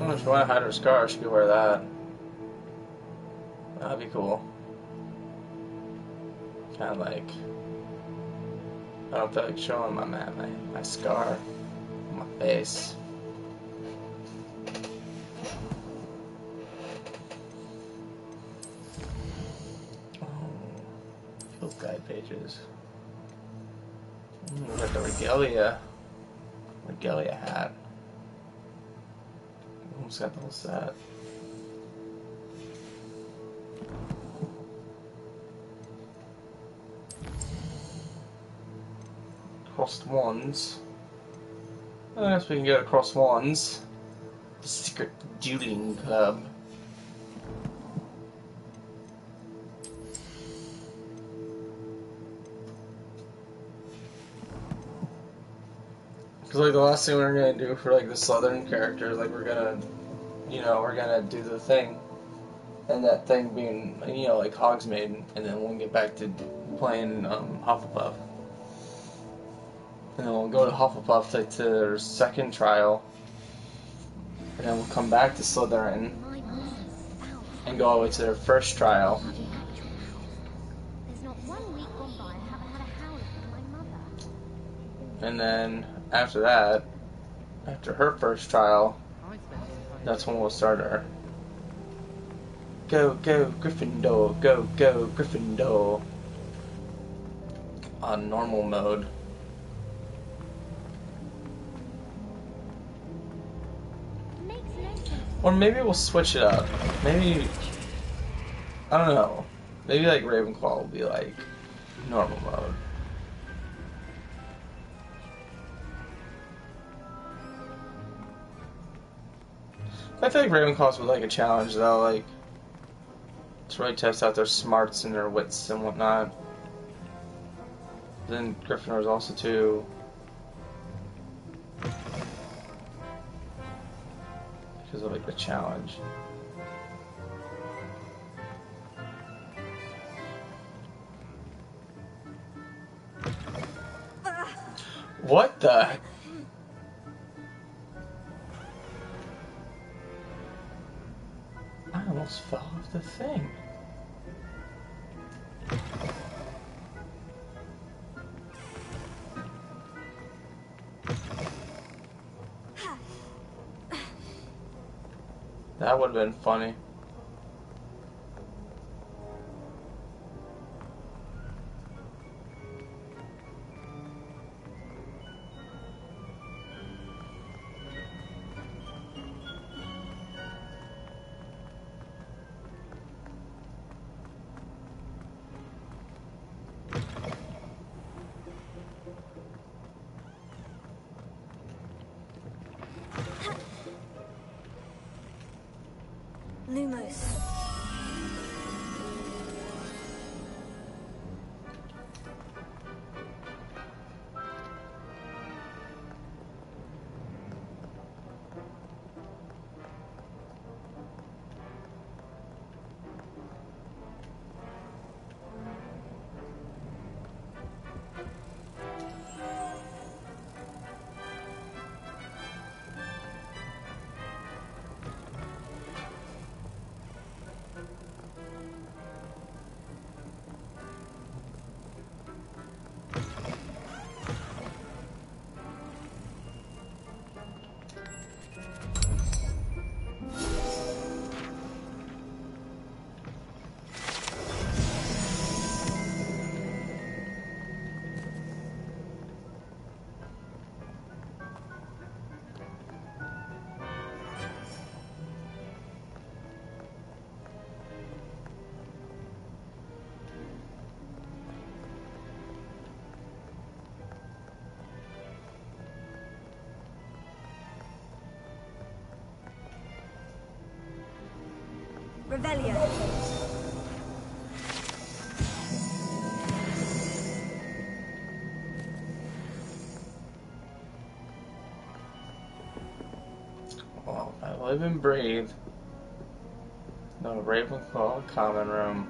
Oh, if you want to hide her scar, she could wear that. That'd be cool. Kind of like. I don't feel like showing my my, my, my scar on my face. Pages. Mm, got the regalia. Regalia hat. Almost got the whole set. Crossed wands. I guess we can go to across wands. The secret dueling club. Like the last thing we're gonna do for like the southern character, like we're gonna, you know, we're gonna do the thing, and that thing being, you know, like Hogsmeade, and then we'll get back to playing um, Hufflepuff, and then we'll go to Hufflepuff to, to their second trial, and then we'll come back to Slytherin, and go all the way to their first trial. There's not one week gone by haven't had a howl from my mother. And then after that, after her first trial, that's when we'll start her. Go, go, Gryffindor, go, go, Gryffindor. On normal mode. Or maybe we'll switch it up. Maybe, I don't know. Maybe like Ravenclaw will be like normal mode. Feel like Ravenclaws would like a challenge though, like to really test out their smarts and their wits and whatnot. Then Gryffindor is also too. Because of like the challenge. What the? Been funny. Well, I live and breathe. No Ravenclaw common room.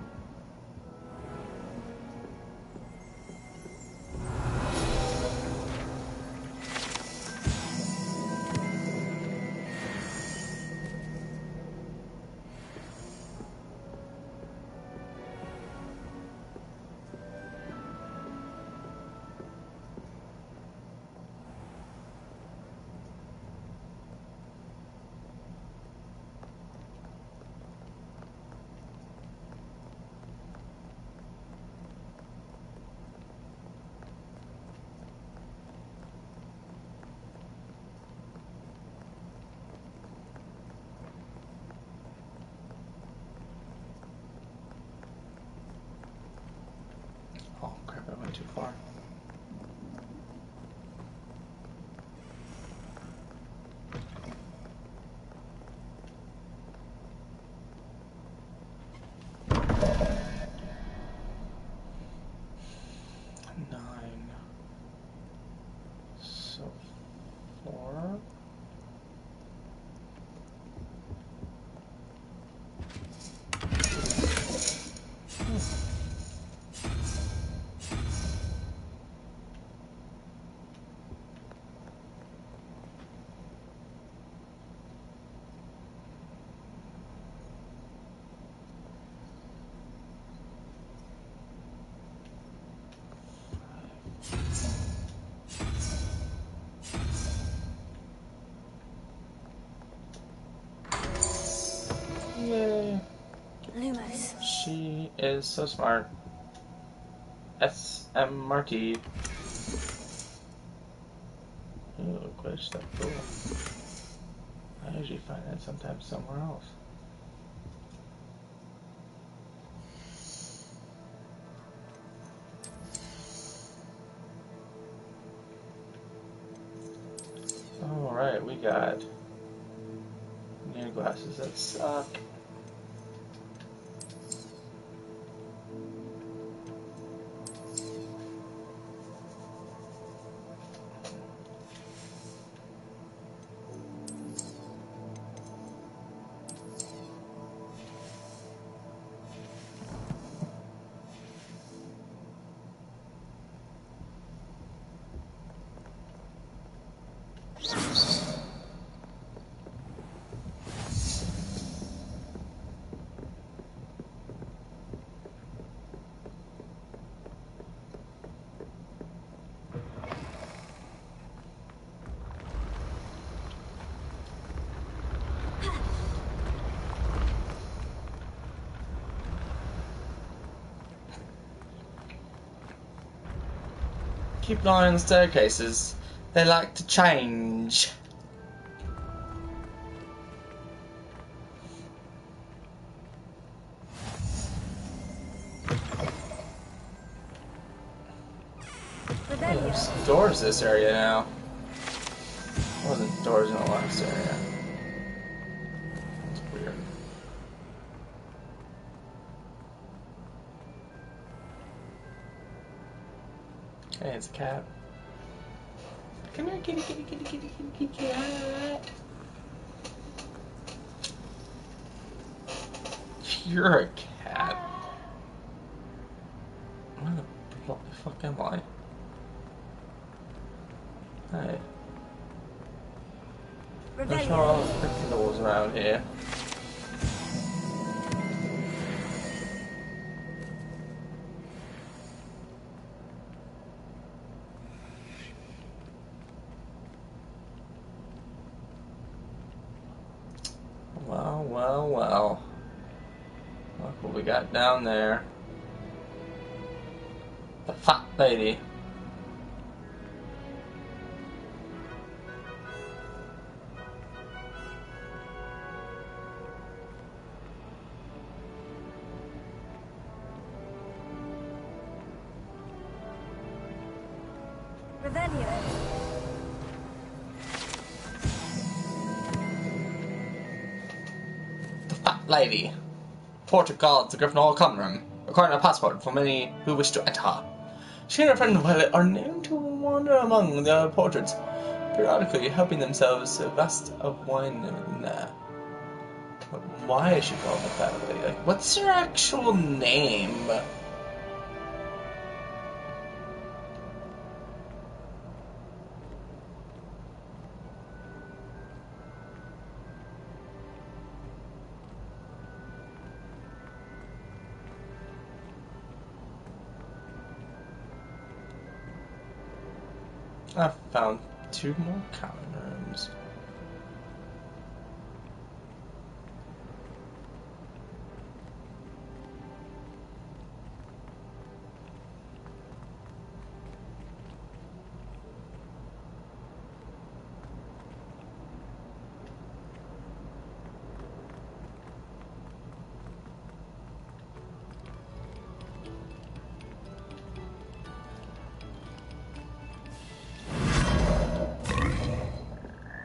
Lumos. She is so smart. S.M. Markey. Ooh, glitch, cool. I usually find that sometimes somewhere else. Alright, we got new glasses that suck. Keep an eye on the staircases. They like to change. There's doors this area now. There Wasn't doors in the last area. Hey, cat. Come here, kitty, kitty, kitty, kitty, kitty, kitty, cat. You're a cat. Where the fuck am I? Hey. There's no all freaking doors around here. The lady. portrait guards the Gryffindor common room, requiring a passport for any who wish to enter. She and her friend Violet are known to wander among the portraits, periodically helping themselves to a glass of wine in there. Uh, but why is she called that way? Like, what's her actual name? Found two more common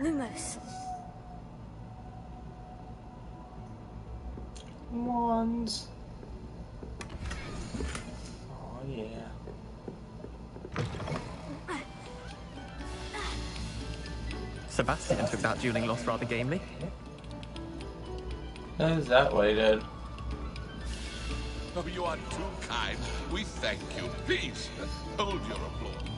Lumos. Wands. Oh yeah. Sebastian took that dueling loss rather gamely. Is that what he did? Oh, you are too kind. We thank you. Please, hold your applause.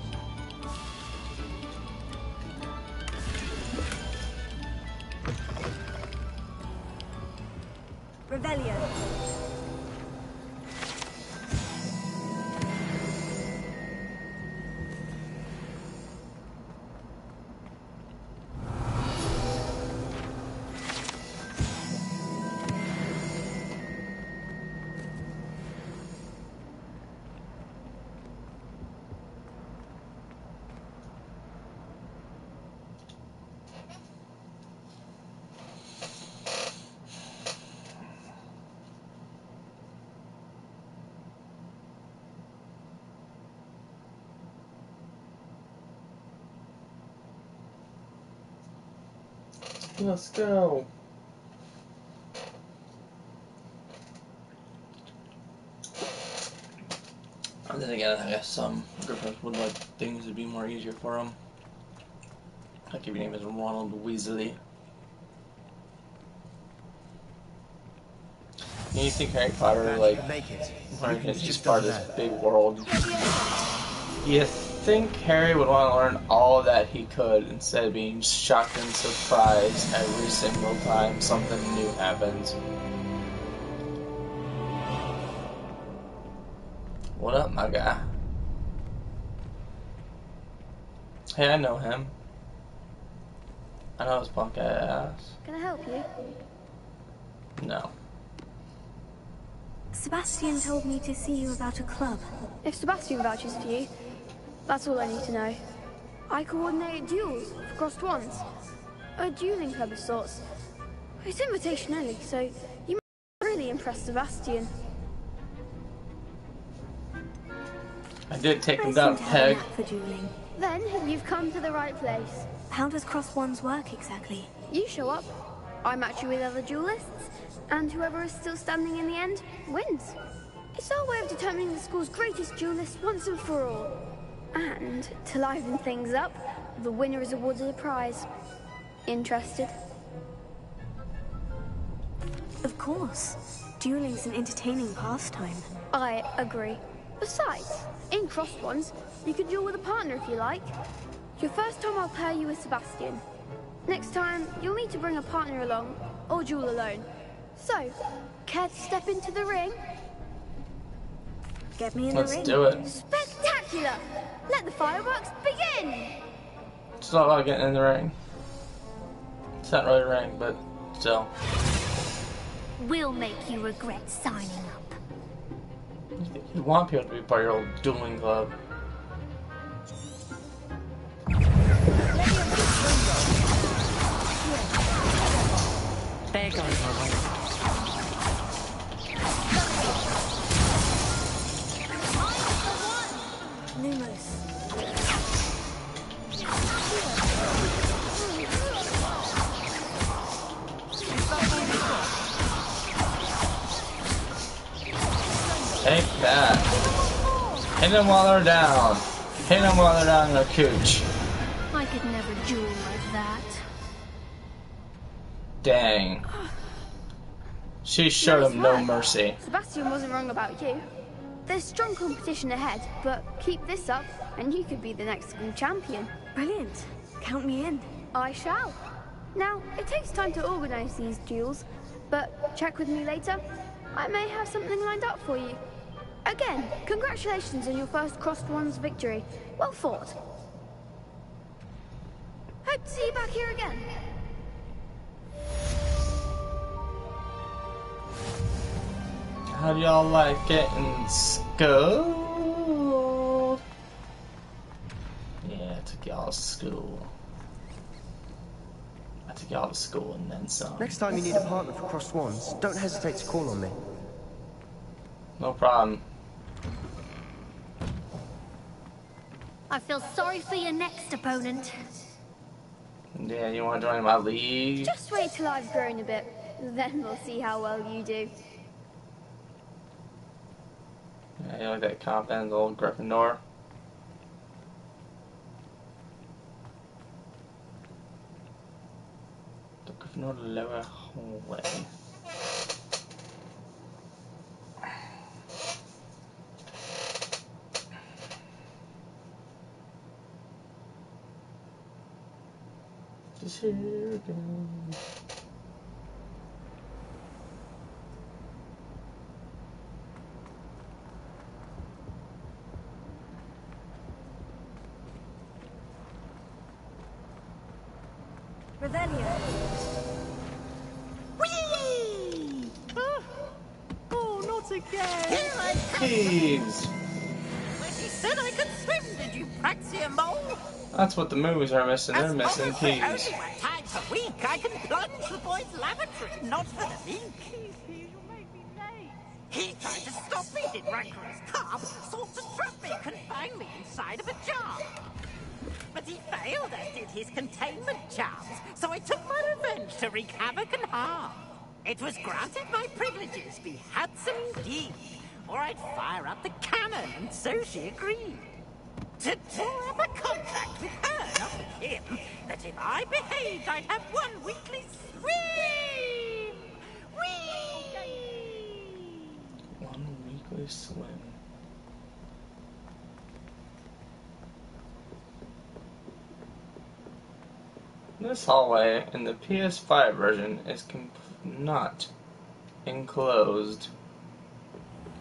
Let's go. And then again, I guess um, some Griffins would like things to be more easier for them. Like if your name is Ronald Weasley. Do you think Harry Potter, like, Make it. learned his just part of this big world? You think Harry would want to learn all that he could instead of being shocked and surprised every single time something new happens? What up, my guy? Hey, I know him. I know his punk ass. Can I help you? No. Sebastian told me to see you about a club. If Sebastian vouches for you, that's all I need to know. I coordinate duels for crossed wands. A dueling club of sorts. It's invitation only, so you must really impress Sebastian. I did take him I down, seem to have a Peg. for dueling. Then you've come to the right place. How does crossed wands work exactly? You show up, I match you with other duelists, and whoever is still standing in the end wins. It's our way of determining the school's greatest duelist once and for all. And to liven things up, the winner is awarded a prize. Interested? Of course. Dueling's an entertaining pastime. I agree. Besides, in crossed wands, you could duel with a partner if you like. Your first time I'll pair you with Sebastian. Next time, you'll need to bring a partner along, or duel alone. So, care to step into the ring? Get me in Let's the ring. do it. Spectacular! Let the fireworks begin! It's not about getting in the ring. It's not really a ring, but still. We'll make you regret signing up. You want people to be part of your old dueling club. There goes my Hit them while they're down. Hit them while they're down their cooch. I could never duel like that. Dang. She showed him no mercy. Sebastian wasn't wrong about you. There's strong competition ahead, but keep this up and you could be the next school champion. Brilliant. Count me in. I shall. Now, it takes time to organise these duels, but check with me later. I may have something lined up for you. Again, congratulations on your first Crossed Wands victory. Well fought. Hope to see you back here again. How do y'all like getting schooled? Yeah, I took y'all to school. I took y'all to school and then some. Next time you need a partner for Crossed Wands, don't hesitate to call on me. No problem. I feel sorry for your next opponent. Yeah, you want to join my league? Just wait till I've grown a bit, then we'll see how well you do. Yeah, you like that confident old Gryffindor? The Gryffindor lower hallway. Just here. What the movies are missing. They're missing keys. as we're thieves. only one times a week, I can plunge the boy's lavatory, not for the week. He tried to stop me, did Rancorous Carrow, sought to trap me, confine me inside of a jar. But he failed, as did his containment charms, so I took my revenge to wreak havoc and harm. It was granted my privileges be handsome indeed, or I'd fire up the cannon, and so she agreed. To draw up a contract with her, not with him, that if I behaved, I'd have one weekly swim! Whee! One weekly swim. This hallway in the PS5 version is not enclosed.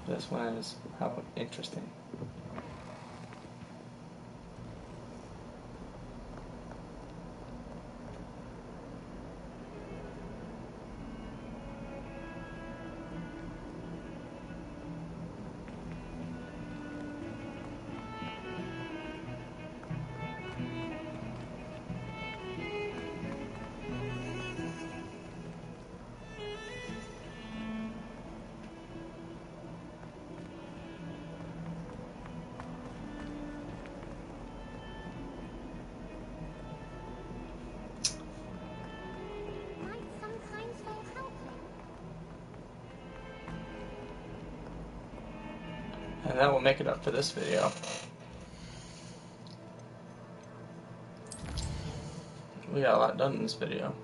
This one is how interesting. Make it up for this video. We got a lot done in this video.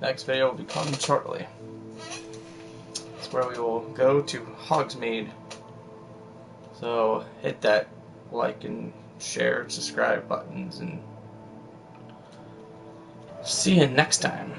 Next video will be coming shortly. It's where we will go to Hogsmeade. So hit that like and share, subscribe buttons, and see you next time.